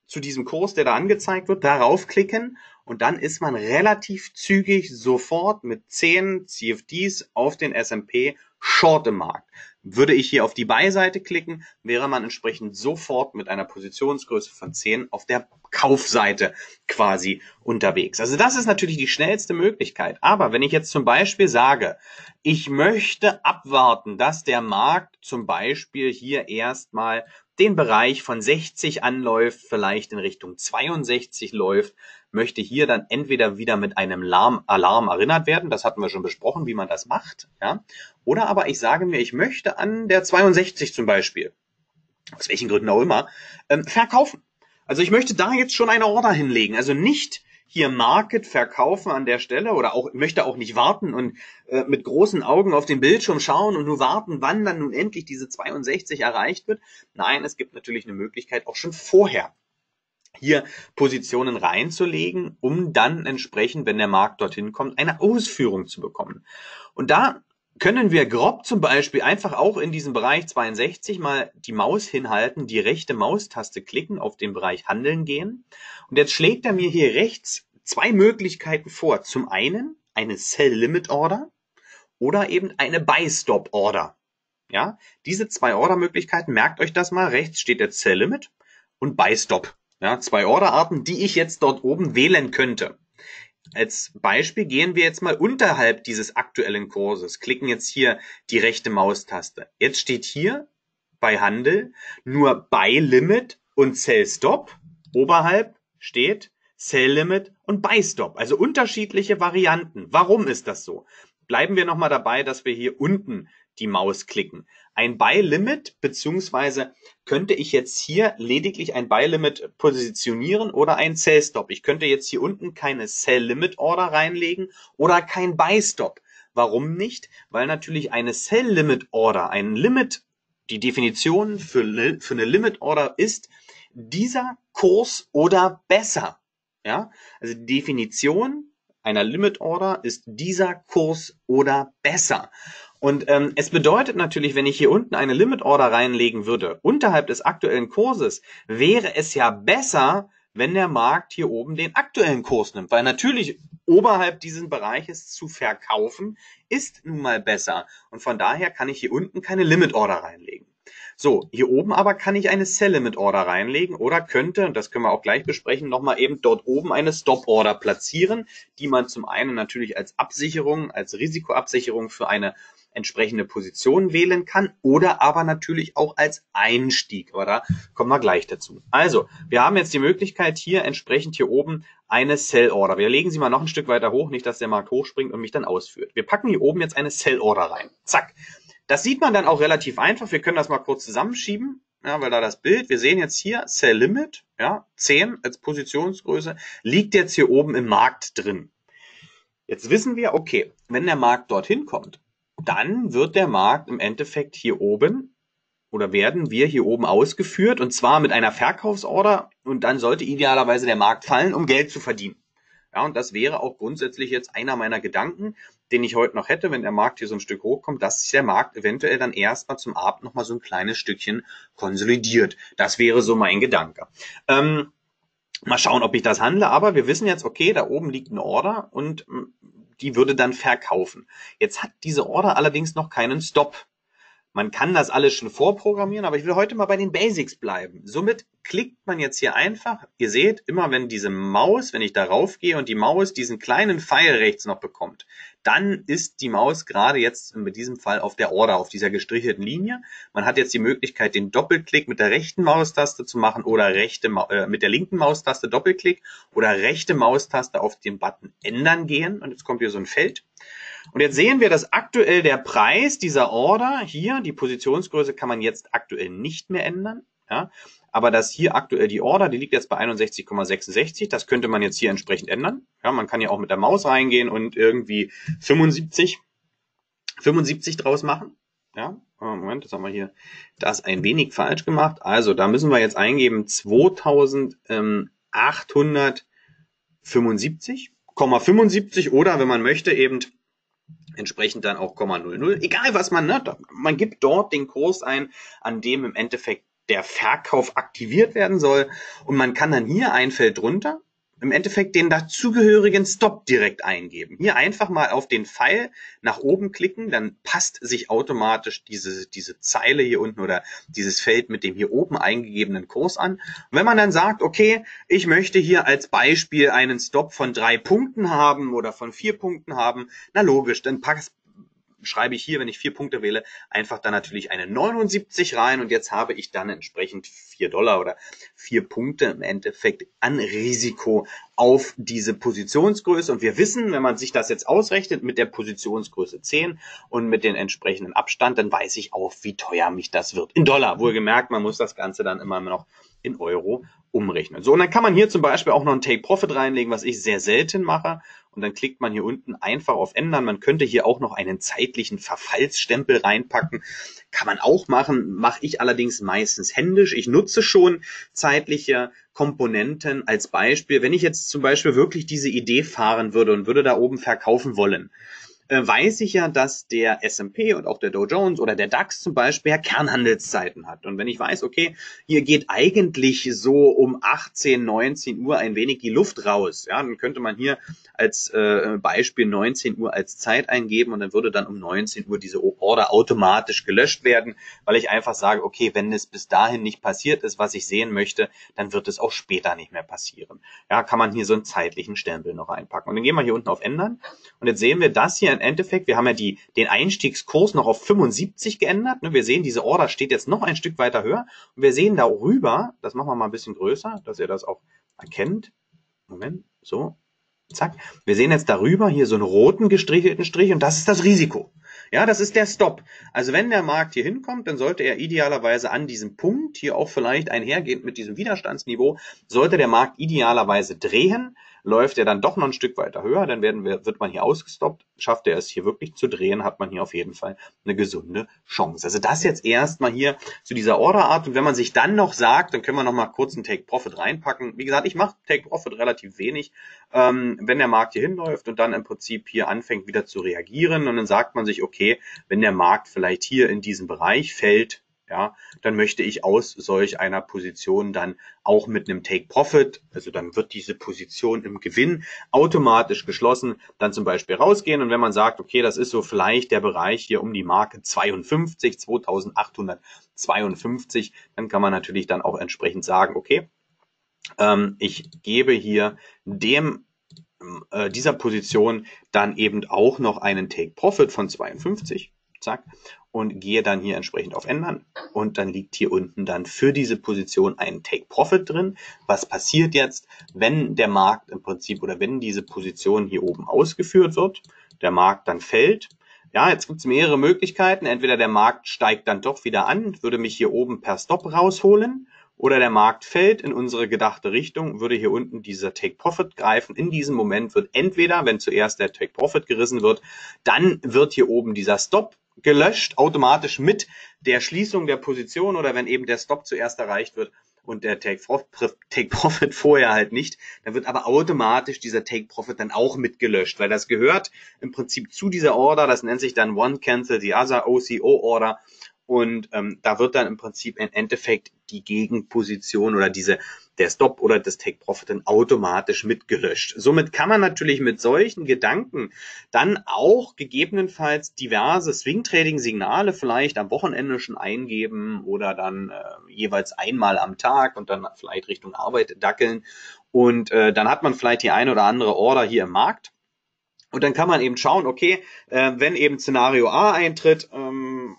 zu diesem Kurs, der da angezeigt wird, darauf klicken und dann ist man relativ zügig sofort mit 10 CFDs auf den S&P Short im Markt. Würde ich hier auf die Buy-Seite klicken, wäre man entsprechend sofort mit einer Positionsgröße von 10 auf der Kaufseite quasi unterwegs. Also das ist natürlich die schnellste Möglichkeit. Aber wenn ich jetzt zum Beispiel sage, ich möchte abwarten, dass der Markt zum Beispiel hier erstmal den Bereich von 60 anläuft, vielleicht in Richtung 62 läuft, möchte hier dann entweder wieder mit einem Alarm, Alarm erinnert werden, das hatten wir schon besprochen, wie man das macht, ja, oder aber ich sage mir, ich möchte an der 62 zum Beispiel, aus welchen Gründen auch immer, ähm, verkaufen. Also ich möchte da jetzt schon eine Order hinlegen, also nicht hier Market verkaufen an der Stelle oder auch möchte auch nicht warten und äh, mit großen Augen auf den Bildschirm schauen und nur warten, wann dann nun endlich diese 62 erreicht wird. Nein, es gibt natürlich eine Möglichkeit auch schon vorher hier Positionen reinzulegen, um dann entsprechend, wenn der Markt dorthin kommt, eine Ausführung zu bekommen. Und da können wir grob zum Beispiel einfach auch in diesem Bereich 62 mal die Maus hinhalten, die rechte Maustaste klicken, auf den Bereich Handeln gehen. Und jetzt schlägt er mir hier rechts zwei Möglichkeiten vor. Zum einen eine Sell Limit Order oder eben eine Buy Stop Order. Ja, diese zwei Ordermöglichkeiten, merkt euch das mal. Rechts steht der Sell Limit und Buy Stop. Ja, zwei Orderarten, die ich jetzt dort oben wählen könnte. Als Beispiel gehen wir jetzt mal unterhalb dieses aktuellen Kurses, klicken jetzt hier die rechte Maustaste. Jetzt steht hier bei Handel nur Buy Limit und Sell Stop. Oberhalb steht Sell Limit und Buy Stop. Also unterschiedliche Varianten. Warum ist das so? Bleiben wir nochmal dabei, dass wir hier unten die Maus klicken. Ein Buy Limit, beziehungsweise könnte ich jetzt hier lediglich ein Buy Limit positionieren oder ein Sell Stop. Ich könnte jetzt hier unten keine Sell Limit Order reinlegen oder kein Buy Stop. Warum nicht? Weil natürlich eine Sell Limit Order, ein Limit, die Definition für, für eine Limit Order ist, dieser Kurs oder besser. Ja, also die Definition einer Limit Order ist dieser Kurs oder besser. Und ähm, es bedeutet natürlich, wenn ich hier unten eine Limit Order reinlegen würde, unterhalb des aktuellen Kurses, wäre es ja besser, wenn der Markt hier oben den aktuellen Kurs nimmt. Weil natürlich oberhalb dieses Bereiches zu verkaufen, ist nun mal besser. Und von daher kann ich hier unten keine Limit Order reinlegen. So, hier oben aber kann ich eine Sell Limit Order reinlegen oder könnte, und das können wir auch gleich besprechen, nochmal eben dort oben eine Stop Order platzieren, die man zum einen natürlich als Absicherung, als Risikoabsicherung für eine entsprechende Position wählen kann oder aber natürlich auch als Einstieg. Aber da kommen wir gleich dazu. Also, wir haben jetzt die Möglichkeit hier entsprechend hier oben eine Sell Order. Wir legen sie mal noch ein Stück weiter hoch, nicht dass der Markt hochspringt und mich dann ausführt. Wir packen hier oben jetzt eine Sell Order rein. Zack. Das sieht man dann auch relativ einfach. Wir können das mal kurz zusammenschieben. Ja, weil da das Bild, wir sehen jetzt hier Sell Limit, ja, 10 als Positionsgröße, liegt jetzt hier oben im Markt drin. Jetzt wissen wir, okay, wenn der Markt dorthin kommt, dann wird der Markt im Endeffekt hier oben oder werden wir hier oben ausgeführt und zwar mit einer Verkaufsorder und dann sollte idealerweise der Markt fallen, um Geld zu verdienen. Ja, und das wäre auch grundsätzlich jetzt einer meiner Gedanken, den ich heute noch hätte, wenn der Markt hier so ein Stück hochkommt, dass sich der Markt eventuell dann erstmal zum Abend nochmal so ein kleines Stückchen konsolidiert. Das wäre so mein Gedanke. Ähm, mal schauen, ob ich das handle, aber wir wissen jetzt, okay, da oben liegt eine Order und die würde dann verkaufen. Jetzt hat diese Order allerdings noch keinen Stop. Man kann das alles schon vorprogrammieren, aber ich will heute mal bei den Basics bleiben. Somit klickt man jetzt hier einfach. Ihr seht, immer wenn diese Maus, wenn ich darauf gehe und die Maus diesen kleinen Pfeil rechts noch bekommt, dann ist die Maus gerade jetzt in diesem Fall auf der Order, auf dieser gestrichelten Linie. Man hat jetzt die Möglichkeit, den Doppelklick mit der rechten Maustaste zu machen oder rechte, äh, mit der linken Maustaste Doppelklick oder rechte Maustaste auf den Button Ändern gehen. Und jetzt kommt hier so ein Feld. Und jetzt sehen wir, dass aktuell der Preis dieser Order hier, die Positionsgröße kann man jetzt aktuell nicht mehr ändern. Ja, aber dass hier aktuell die Order, die liegt jetzt bei 61,66, das könnte man jetzt hier entsprechend ändern. Ja, man kann ja auch mit der Maus reingehen und irgendwie 75, 75 draus machen. Ja, Moment, das haben wir hier das ein wenig falsch gemacht. Also da müssen wir jetzt eingeben 2875, 75 oder wenn man möchte eben entsprechend dann auch 0,00. Egal was man, ne, man gibt dort den Kurs ein, an dem im Endeffekt der Verkauf aktiviert werden soll. Und man kann dann hier ein Feld drunter im Endeffekt den dazugehörigen Stop direkt eingeben. Hier einfach mal auf den Pfeil nach oben klicken, dann passt sich automatisch diese, diese Zeile hier unten oder dieses Feld mit dem hier oben eingegebenen Kurs an. Und wenn man dann sagt, okay, ich möchte hier als Beispiel einen Stop von drei Punkten haben oder von vier Punkten haben, na logisch, dann passt schreibe ich hier, wenn ich vier Punkte wähle, einfach dann natürlich eine 79 rein und jetzt habe ich dann entsprechend vier Dollar oder vier Punkte im Endeffekt an Risiko auf diese Positionsgröße. Und wir wissen, wenn man sich das jetzt ausrechnet mit der Positionsgröße 10 und mit den entsprechenden Abstand, dann weiß ich auch, wie teuer mich das wird. In Dollar, wohlgemerkt, man muss das Ganze dann immer noch in Euro umrechnen. So, und dann kann man hier zum Beispiel auch noch ein Take Profit reinlegen, was ich sehr selten mache. Und dann klickt man hier unten einfach auf Ändern. Man könnte hier auch noch einen zeitlichen Verfallsstempel reinpacken. Kann man auch machen, mache ich allerdings meistens händisch. Ich nutze schon zeitliche Komponenten als Beispiel. Wenn ich jetzt zum Beispiel wirklich diese Idee fahren würde und würde da oben verkaufen wollen, äh, weiß ich ja, dass der S&P und auch der Dow Jones oder der DAX zum Beispiel ja Kernhandelszeiten hat. Und wenn ich weiß, okay, hier geht eigentlich so um 18, 19 Uhr ein wenig die Luft raus, ja, dann könnte man hier als äh, Beispiel 19 Uhr als Zeit eingeben und dann würde dann um 19 Uhr diese Order automatisch gelöscht werden, weil ich einfach sage, okay, wenn es bis dahin nicht passiert ist, was ich sehen möchte, dann wird es auch später nicht mehr passieren. Ja, kann man hier so einen zeitlichen Stempel noch einpacken. Und dann gehen wir hier unten auf Ändern und jetzt sehen wir das hier im Endeffekt, wir haben ja die, den Einstiegskurs noch auf 75 geändert. Ne? Wir sehen, diese Order steht jetzt noch ein Stück weiter höher. Und wir sehen darüber, das machen wir mal ein bisschen größer, dass ihr das auch erkennt. Moment, so, zack. Wir sehen jetzt darüber hier so einen roten gestrichelten Strich und das ist das Risiko. Ja, das ist der Stop. Also wenn der Markt hier hinkommt, dann sollte er idealerweise an diesem Punkt, hier auch vielleicht einhergehend mit diesem Widerstandsniveau, sollte der Markt idealerweise drehen läuft er dann doch noch ein Stück weiter höher, dann werden wir, wird man hier ausgestoppt. Schafft er es hier wirklich zu drehen, hat man hier auf jeden Fall eine gesunde Chance. Also das jetzt erstmal hier zu dieser Orderart. Und wenn man sich dann noch sagt, dann können wir noch mal kurz einen Take Profit reinpacken. Wie gesagt, ich mache Take Profit relativ wenig. Ähm, wenn der Markt hier hinläuft und dann im Prinzip hier anfängt wieder zu reagieren und dann sagt man sich, okay, wenn der Markt vielleicht hier in diesem Bereich fällt, ja, dann möchte ich aus solch einer Position dann auch mit einem Take Profit, also dann wird diese Position im Gewinn automatisch geschlossen, dann zum Beispiel rausgehen. Und wenn man sagt, okay, das ist so vielleicht der Bereich hier um die Marke 52, 2852, dann kann man natürlich dann auch entsprechend sagen, okay, ähm, ich gebe hier dem äh, dieser Position dann eben auch noch einen Take Profit von 52 zack, und gehe dann hier entsprechend auf Ändern und dann liegt hier unten dann für diese Position ein Take Profit drin. Was passiert jetzt, wenn der Markt im Prinzip oder wenn diese Position hier oben ausgeführt wird, der Markt dann fällt, ja, jetzt gibt es mehrere Möglichkeiten. Entweder der Markt steigt dann doch wieder an, würde mich hier oben per Stop rausholen, oder der Markt fällt in unsere gedachte Richtung, würde hier unten dieser Take Profit greifen. In diesem Moment wird entweder, wenn zuerst der Take Profit gerissen wird, dann wird hier oben dieser Stop gelöscht, automatisch mit der Schließung der Position oder wenn eben der Stop zuerst erreicht wird und der Take, Take Profit vorher halt nicht, dann wird aber automatisch dieser Take Profit dann auch mitgelöscht, weil das gehört im Prinzip zu dieser Order, das nennt sich dann One Cancel the Other OCO Order und ähm, da wird dann im Prinzip im Endeffekt die Gegenposition oder diese der Stop oder das Take Profit dann automatisch mitgelöscht. Somit kann man natürlich mit solchen Gedanken dann auch gegebenenfalls diverse Swing Trading Signale vielleicht am Wochenende schon eingeben oder dann äh, jeweils einmal am Tag und dann vielleicht Richtung Arbeit dackeln und äh, dann hat man vielleicht die eine oder andere Order hier im Markt. Und dann kann man eben schauen, okay, äh, wenn eben Szenario A eintritt, ähm,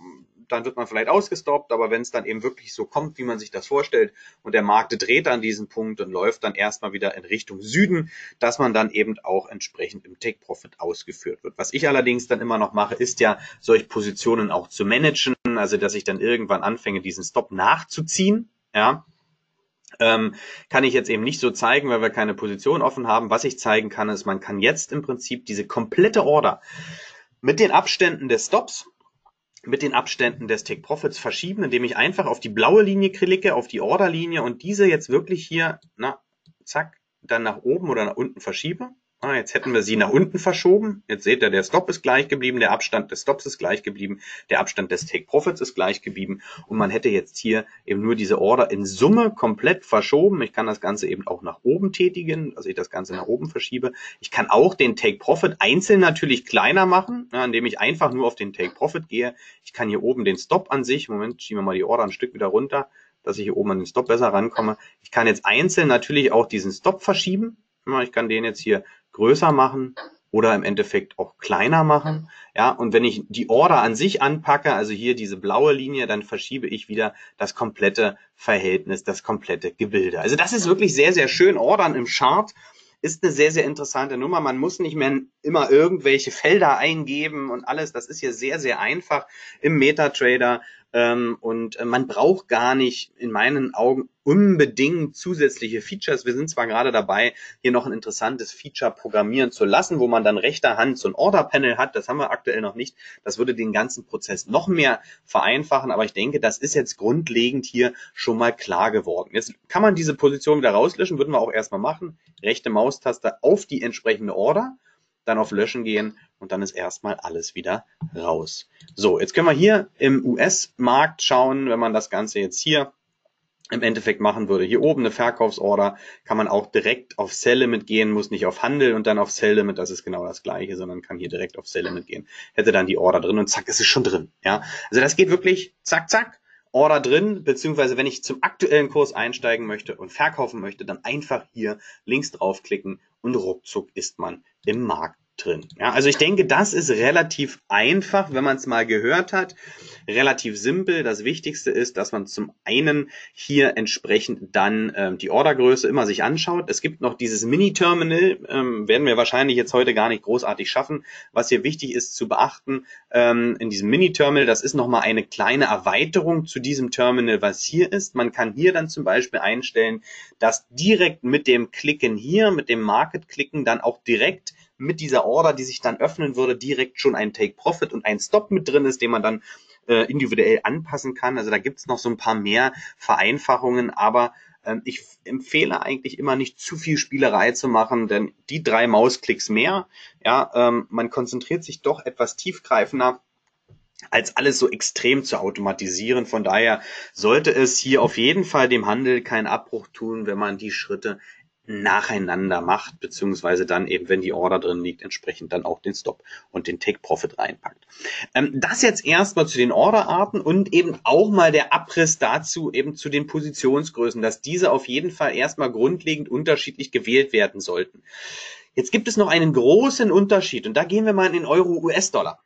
dann wird man vielleicht ausgestoppt, aber wenn es dann eben wirklich so kommt, wie man sich das vorstellt und der Markt dreht an diesen Punkt und läuft dann erstmal wieder in Richtung Süden, dass man dann eben auch entsprechend im Take Profit ausgeführt wird. Was ich allerdings dann immer noch mache, ist ja solche Positionen auch zu managen, also dass ich dann irgendwann anfange, diesen Stop nachzuziehen, ja, ähm, kann ich jetzt eben nicht so zeigen, weil wir keine Position offen haben. Was ich zeigen kann, ist, man kann jetzt im Prinzip diese komplette Order mit den Abständen des Stops mit den Abständen des Take Profits verschieben, indem ich einfach auf die blaue Linie klicke, auf die Orderlinie und diese jetzt wirklich hier, na, zack, dann nach oben oder nach unten verschiebe. Ah, jetzt hätten wir sie nach unten verschoben. Jetzt seht ihr, der Stop ist gleich geblieben, der Abstand des Stops ist gleich geblieben, der Abstand des Take Profits ist gleich geblieben und man hätte jetzt hier eben nur diese Order in Summe komplett verschoben. Ich kann das Ganze eben auch nach oben tätigen, also ich das Ganze nach oben verschiebe. Ich kann auch den Take Profit einzeln natürlich kleiner machen, ja, indem ich einfach nur auf den Take Profit gehe. Ich kann hier oben den Stop an sich, Moment, schieben wir mal die Order ein Stück wieder runter, dass ich hier oben an den Stop besser rankomme. Ich kann jetzt einzeln natürlich auch diesen Stop verschieben. Ich kann den jetzt hier größer machen oder im Endeffekt auch kleiner machen. Ja, und wenn ich die Order an sich anpacke, also hier diese blaue Linie, dann verschiebe ich wieder das komplette Verhältnis, das komplette Gebilde. Also das ist wirklich sehr, sehr schön. Ordern im Chart ist eine sehr, sehr interessante Nummer. Man muss nicht mehr immer irgendwelche Felder eingeben und alles. Das ist hier sehr, sehr einfach im MetaTrader. Ähm, und äh, man braucht gar nicht in meinen Augen unbedingt zusätzliche Features. Wir sind zwar gerade dabei, hier noch ein interessantes Feature programmieren zu lassen, wo man dann rechter Hand so ein Order-Panel hat. Das haben wir aktuell noch nicht. Das würde den ganzen Prozess noch mehr vereinfachen. Aber ich denke, das ist jetzt grundlegend hier schon mal klar geworden. Jetzt kann man diese Position wieder rauslöschen, würden wir auch erstmal machen. Rechte Maustaste auf die entsprechende Order dann auf Löschen gehen und dann ist erstmal alles wieder raus. So, jetzt können wir hier im US-Markt schauen, wenn man das Ganze jetzt hier im Endeffekt machen würde. Hier oben eine Verkaufsorder kann man auch direkt auf Sell Limit gehen, muss nicht auf Handel und dann auf Sell Limit, das ist genau das gleiche, sondern kann hier direkt auf Sell Limit gehen. Hätte dann die Order drin und zack, ist es schon drin. Ja, also das geht wirklich zack, zack. Order drin, beziehungsweise wenn ich zum aktuellen Kurs einsteigen möchte und verkaufen möchte, dann einfach hier links draufklicken und ruckzuck ist man im Markt drin. Ja, also ich denke, das ist relativ einfach, wenn man es mal gehört hat. Relativ simpel. Das Wichtigste ist, dass man zum einen hier entsprechend dann ähm, die Ordergröße immer sich anschaut. Es gibt noch dieses Mini-Terminal, ähm, werden wir wahrscheinlich jetzt heute gar nicht großartig schaffen. Was hier wichtig ist zu beachten, ähm, in diesem Mini-Terminal, das ist nochmal eine kleine Erweiterung zu diesem Terminal, was hier ist. Man kann hier dann zum Beispiel einstellen, dass direkt mit dem Klicken hier, mit dem Market-Klicken dann auch direkt mit dieser Order, die sich dann öffnen würde, direkt schon ein Take Profit und ein Stop mit drin ist, den man dann äh, individuell anpassen kann. Also da gibt's noch so ein paar mehr Vereinfachungen, aber ähm, ich empfehle eigentlich immer nicht zu viel Spielerei zu machen, denn die drei Mausklicks mehr, ja, ähm, man konzentriert sich doch etwas tiefgreifender als alles so extrem zu automatisieren. Von daher sollte es hier auf jeden Fall dem Handel keinen Abbruch tun, wenn man die Schritte nacheinander macht, beziehungsweise dann eben, wenn die Order drin liegt, entsprechend dann auch den Stop und den Take Profit reinpackt. Ähm, das jetzt erstmal zu den Orderarten und eben auch mal der Abriss dazu eben zu den Positionsgrößen, dass diese auf jeden Fall erstmal grundlegend unterschiedlich gewählt werden sollten. Jetzt gibt es noch einen großen Unterschied und da gehen wir mal in Euro-US-Dollar.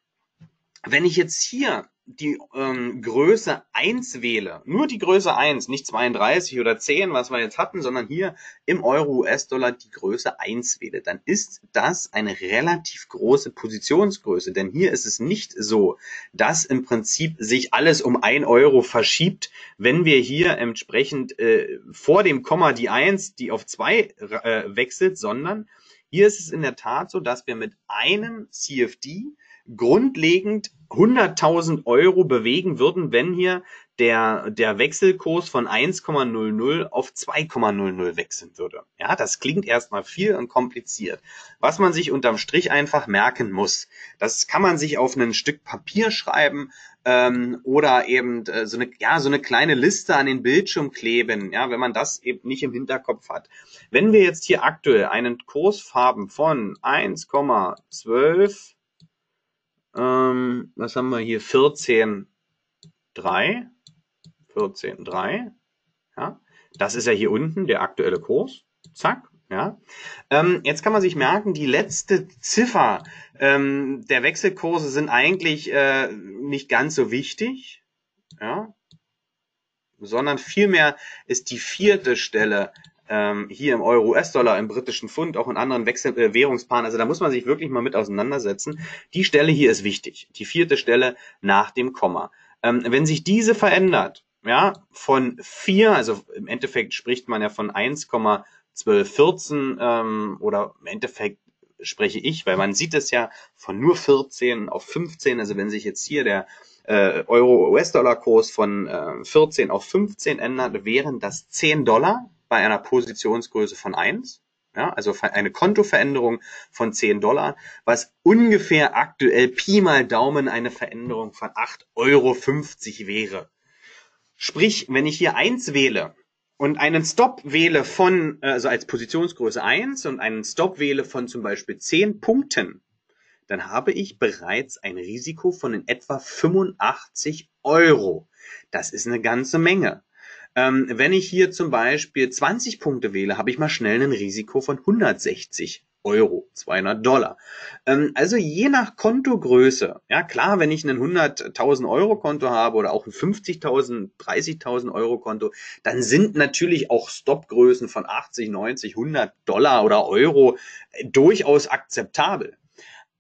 Wenn ich jetzt hier die ähm, Größe 1 wähle, nur die Größe 1, nicht 32 oder 10, was wir jetzt hatten, sondern hier im Euro-US-Dollar die Größe 1 wähle, dann ist das eine relativ große Positionsgröße. Denn hier ist es nicht so, dass im Prinzip sich alles um 1 Euro verschiebt, wenn wir hier entsprechend äh, vor dem Komma die 1, die auf 2 äh, wechselt, sondern hier ist es in der Tat so, dass wir mit einem CFD grundlegend 100.000 Euro bewegen würden, wenn hier der, der Wechselkurs von 1,00 auf 2,00 wechseln würde. Ja, das klingt erstmal viel und kompliziert. Was man sich unterm Strich einfach merken muss, das kann man sich auf ein Stück Papier schreiben ähm, oder eben äh, so, eine, ja, so eine kleine Liste an den Bildschirm kleben, ja, wenn man das eben nicht im Hinterkopf hat. Wenn wir jetzt hier aktuell einen Kurs haben von 1,12 ähm, was haben wir hier? 14,3. 14,3. Ja, das ist ja hier unten der aktuelle Kurs. Zack. Ja, ähm, jetzt kann man sich merken, die letzte Ziffer ähm, der Wechselkurse sind eigentlich äh, nicht ganz so wichtig, ja, sondern vielmehr ist die vierte Stelle ähm, hier im Euro, US-Dollar, im britischen Pfund, auch in anderen Wechsel äh, Währungspaaren. Also da muss man sich wirklich mal mit auseinandersetzen. Die Stelle hier ist wichtig. Die vierte Stelle nach dem Komma. Ähm, wenn sich diese verändert, ja, von vier, also im Endeffekt spricht man ja von 1,1214 ähm, oder im Endeffekt spreche ich, weil man sieht es ja von nur 14 auf 15. Also wenn sich jetzt hier der äh, Euro-US-Dollar-Kurs von äh, 14 auf 15 ändert, wären das 10 Dollar bei einer Positionsgröße von 1. Ja, also eine Kontoveränderung von 10 Dollar, was ungefähr aktuell Pi mal Daumen eine Veränderung von 8,50 Euro wäre. Sprich, wenn ich hier 1 wähle und einen Stop wähle von, also als Positionsgröße 1 und einen Stop wähle von zum Beispiel 10 Punkten, dann habe ich bereits ein Risiko von in etwa 85 Euro. Das ist eine ganze Menge. Ähm, wenn ich hier zum Beispiel 20 Punkte wähle, habe ich mal schnell ein Risiko von 160 Euro, 200 Dollar. Ähm, also je nach Kontogröße, ja klar, wenn ich ein 100.000 Euro Konto habe oder auch ein 50.000, 30.000 Euro Konto, dann sind natürlich auch Stopgrößen von 80, 90, 100 Dollar oder Euro äh, durchaus akzeptabel.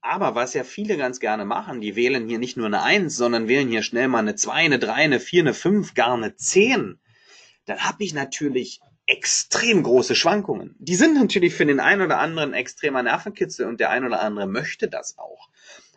Aber was ja viele ganz gerne machen, die wählen hier nicht nur eine 1, sondern wählen hier schnell mal eine 2, eine 3, eine 4, eine 5, gar eine 10 dann habe ich natürlich extrem große Schwankungen. Die sind natürlich für den einen oder anderen extremer Nervenkitzel und der ein oder andere möchte das auch.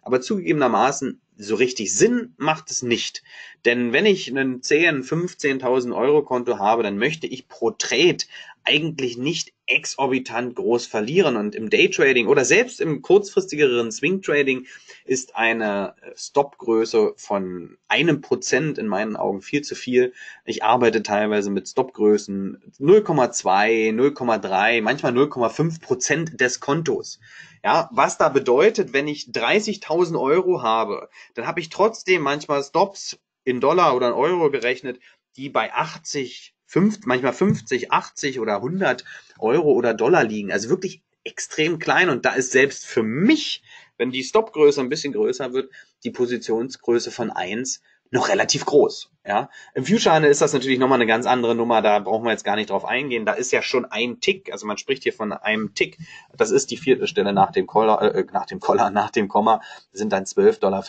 Aber zugegebenermaßen, so richtig Sinn macht es nicht. Denn wenn ich einen 10, 15.000 Euro Konto habe, dann möchte ich pro Trade eigentlich nicht exorbitant groß verlieren. Und im Daytrading oder selbst im kurzfristigeren Swing Trading ist eine Stopgröße von einem Prozent in meinen Augen viel zu viel. Ich arbeite teilweise mit Stopgrößen 0,2, 0,3, manchmal 0,5 Prozent des Kontos. Ja, was da bedeutet, wenn ich 30.000 Euro habe, dann habe ich trotzdem manchmal Stops in Dollar oder in Euro gerechnet, die bei 80, 5, manchmal 50, 80 oder 100 Euro oder Dollar liegen. Also wirklich extrem klein und da ist selbst für mich, wenn die Stopgröße ein bisschen größer wird, die Positionsgröße von 1 noch relativ groß. Ja, im Future-Handel ist das natürlich nochmal eine ganz andere Nummer, da brauchen wir jetzt gar nicht drauf eingehen. Da ist ja schon ein Tick, also man spricht hier von einem Tick. Das ist die vierte Stelle nach dem Collar, äh, nach dem Collar, nach dem Komma, sind dann 12,50 Dollar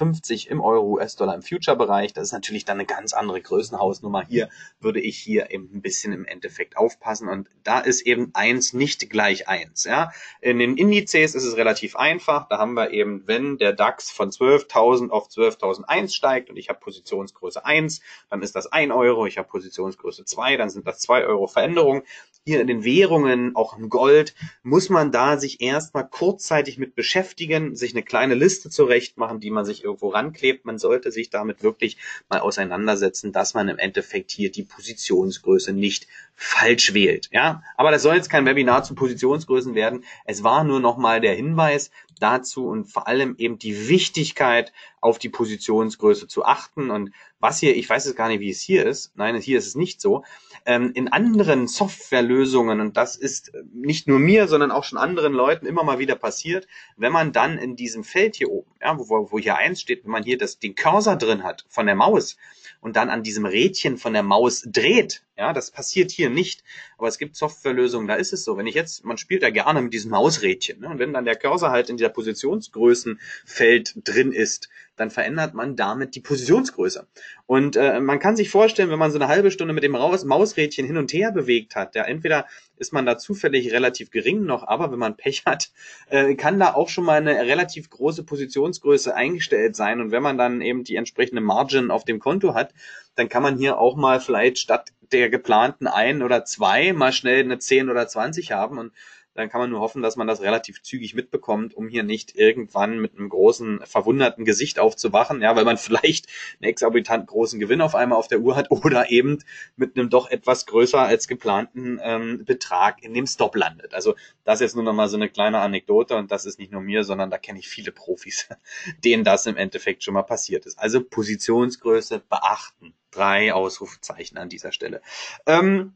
im Euro, US-Dollar im Future-Bereich. Das ist natürlich dann eine ganz andere Größenhausnummer. Hier würde ich hier eben ein bisschen im Endeffekt aufpassen und da ist eben eins nicht gleich eins. Ja, in den Indizes ist es relativ einfach. Da haben wir eben, wenn der DAX von 12.000 auf 12.001 steigt und ich habe Positionsgröße 1, dann ist das ein Euro, ich habe Positionsgröße zwei, dann sind das zwei Euro Veränderung. Hier in den Währungen, auch im Gold, muss man da sich erstmal kurzzeitig mit beschäftigen, sich eine kleine Liste zurecht machen, die man sich irgendwo ranklebt. Man sollte sich damit wirklich mal auseinandersetzen, dass man im Endeffekt hier die Positionsgröße nicht falsch wählt. Ja, aber das soll jetzt kein Webinar zu Positionsgrößen werden. Es war nur nochmal der Hinweis dazu und vor allem eben die Wichtigkeit, auf die Positionsgröße zu achten. Und was hier, ich weiß jetzt gar nicht, wie es hier ist. Nein, hier ist es nicht so. Ähm, in anderen Softwarelösungen, und das ist nicht nur mir, sondern auch schon anderen Leuten immer mal wieder passiert, wenn man dann in diesem Feld hier oben, ja, wo, wo hier eins steht, wenn man hier das, den Cursor drin hat von der Maus, und dann an diesem Rädchen von der Maus dreht. Ja, das passiert hier nicht. Aber es gibt Softwarelösungen, da ist es so. Wenn ich jetzt, man spielt da gerne mit diesem Mausrädchen, ne? und wenn dann der Cursor halt in dieser Positionsgrößenfeld drin ist, dann verändert man damit die Positionsgröße. Und äh, man kann sich vorstellen, wenn man so eine halbe Stunde mit dem Mausrädchen hin und her bewegt hat, ja, entweder ist man da zufällig relativ gering noch, aber wenn man Pech hat, äh, kann da auch schon mal eine relativ große Positionsgröße eingestellt sein. Und wenn man dann eben die entsprechende Margin auf dem Konto hat, dann kann man hier auch mal vielleicht statt der geplanten ein oder zwei mal schnell eine 10 oder 20 haben. Und dann kann man nur hoffen, dass man das relativ zügig mitbekommt, um hier nicht irgendwann mit einem großen, verwunderten Gesicht aufzuwachen, ja, weil man vielleicht einen exorbitant großen Gewinn auf einmal auf der Uhr hat oder eben mit einem doch etwas größer als geplanten ähm, Betrag in dem Stop landet. Also das jetzt nur nochmal so eine kleine Anekdote und das ist nicht nur mir, sondern da kenne ich viele Profis, denen das im Endeffekt schon mal passiert ist. Also Positionsgröße beachten. Drei Ausrufezeichen an dieser Stelle. Ähm,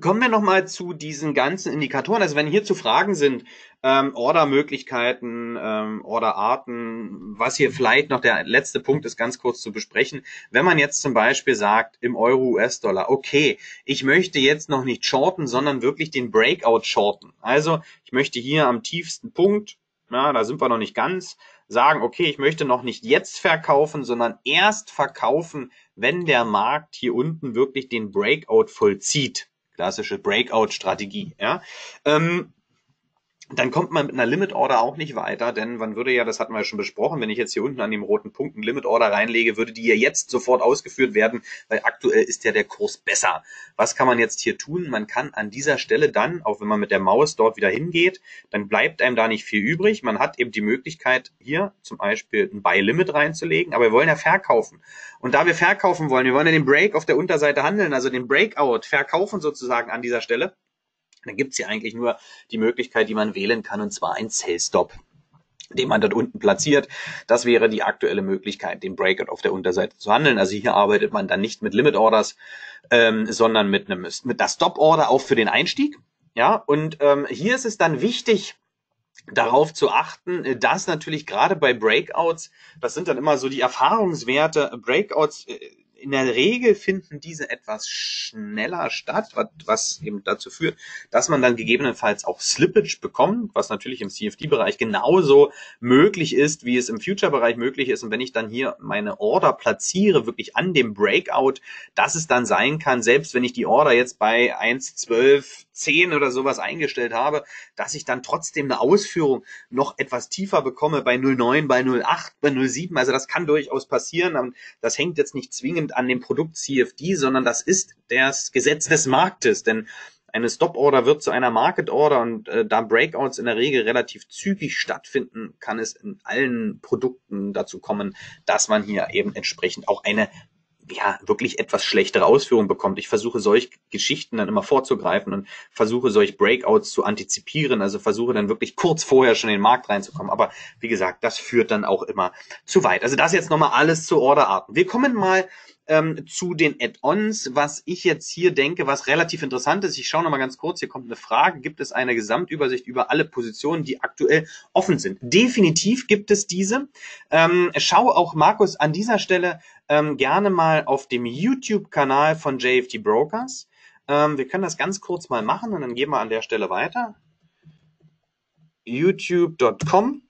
Kommen wir nochmal zu diesen ganzen Indikatoren. Also wenn hier zu Fragen sind, ähm, Ordermöglichkeiten, ähm, Orderarten, was hier vielleicht noch der letzte Punkt ist, ganz kurz zu besprechen. Wenn man jetzt zum Beispiel sagt, im Euro-US-Dollar, okay, ich möchte jetzt noch nicht shorten, sondern wirklich den Breakout shorten. Also ich möchte hier am tiefsten Punkt, na, da sind wir noch nicht ganz, sagen, okay, ich möchte noch nicht jetzt verkaufen, sondern erst verkaufen, wenn der Markt hier unten wirklich den Breakout vollzieht klassische Breakout-Strategie. Ja? Ähm, dann kommt man mit einer Limit Order auch nicht weiter, denn man würde ja, das hatten wir ja schon besprochen, wenn ich jetzt hier unten an dem roten Punkt eine Limit Order reinlege, würde die ja jetzt sofort ausgeführt werden, weil aktuell ist ja der Kurs besser. Was kann man jetzt hier tun? Man kann an dieser Stelle dann, auch wenn man mit der Maus dort wieder hingeht, dann bleibt einem da nicht viel übrig. Man hat eben die Möglichkeit, hier zum Beispiel ein Buy Limit reinzulegen, aber wir wollen ja verkaufen. Und da wir verkaufen wollen, wir wollen ja den Break auf der Unterseite handeln, also den Breakout verkaufen sozusagen an dieser Stelle, dann gibt es hier eigentlich nur die Möglichkeit, die man wählen kann, und zwar ein Sell Stop den man dort unten platziert. Das wäre die aktuelle Möglichkeit, den Breakout auf der Unterseite zu handeln. Also hier arbeitet man dann nicht mit Limit Orders, ähm, sondern mit einem mit der Stop Order auch für den Einstieg. Ja, und ähm, hier ist es dann wichtig, darauf zu achten, dass natürlich gerade bei Breakouts, das sind dann immer so die Erfahrungswerte, Breakouts äh, in der Regel finden diese etwas schneller statt, was eben dazu führt, dass man dann gegebenenfalls auch Slippage bekommt, was natürlich im CFD-Bereich genauso möglich ist, wie es im Future-Bereich möglich ist. Und wenn ich dann hier meine Order platziere, wirklich an dem Breakout, dass es dann sein kann, selbst wenn ich die Order jetzt bei 1,12, 10 oder sowas eingestellt habe, dass ich dann trotzdem eine Ausführung noch etwas tiefer bekomme bei 0,9, bei 0,8, bei 0,7. Also das kann durchaus passieren. Das hängt jetzt nicht zwingend an dem Produkt CFD, sondern das ist das Gesetz des Marktes. Denn eine Stop-Order wird zu einer Market-Order und äh, da Breakouts in der Regel relativ zügig stattfinden, kann es in allen Produkten dazu kommen, dass man hier eben entsprechend auch eine ja, wirklich etwas schlechtere Ausführung bekommt. Ich versuche solch Geschichten dann immer vorzugreifen und versuche solch Breakouts zu antizipieren, also versuche dann wirklich kurz vorher schon in den Markt reinzukommen. Aber wie gesagt, das führt dann auch immer zu weit. Also das jetzt nochmal alles zu Orderarten. Wir kommen mal ähm, zu den Add-ons, was ich jetzt hier denke, was relativ interessant ist. Ich schaue nochmal ganz kurz, hier kommt eine Frage. Gibt es eine Gesamtübersicht über alle Positionen, die aktuell offen sind? Definitiv gibt es diese. Ähm, schau auch, Markus, an dieser Stelle ähm, gerne mal auf dem YouTube-Kanal von JFT Brokers. Ähm, wir können das ganz kurz mal machen und dann gehen wir an der Stelle weiter. youtube.com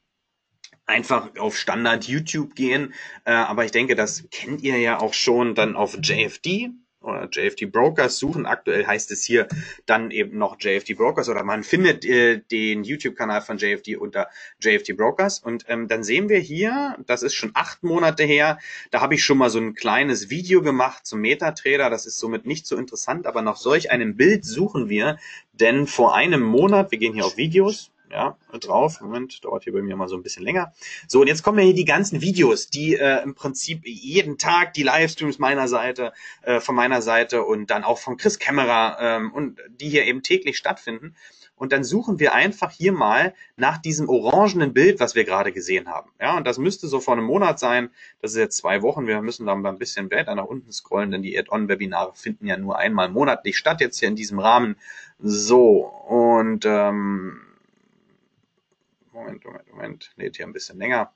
einfach auf Standard YouTube gehen. Äh, aber ich denke, das kennt ihr ja auch schon dann auf JFD. Oder JFD Brokers suchen. Aktuell heißt es hier dann eben noch JFD Brokers oder man findet äh, den YouTube-Kanal von JFD unter JFD Brokers. Und ähm, dann sehen wir hier, das ist schon acht Monate her, da habe ich schon mal so ein kleines Video gemacht zum Metatrader. Das ist somit nicht so interessant, aber nach solch einem Bild suchen wir, denn vor einem Monat, wir gehen hier auf Videos, ja, drauf. Moment, dauert hier bei mir mal so ein bisschen länger. So, und jetzt kommen ja hier die ganzen Videos, die äh, im Prinzip jeden Tag die Livestreams meiner Seite, äh, von meiner Seite und dann auch von Chris Kämmerer ähm, und die hier eben täglich stattfinden. Und dann suchen wir einfach hier mal nach diesem orangenen Bild, was wir gerade gesehen haben. Ja, und das müsste so vor einem Monat sein. Das ist jetzt zwei Wochen. Wir müssen dann mal ein bisschen weiter nach unten scrollen, denn die Add-on-Webinare finden ja nur einmal monatlich statt, jetzt hier in diesem Rahmen. So, und ähm, Moment, Moment, Moment, lädt hier ein bisschen länger.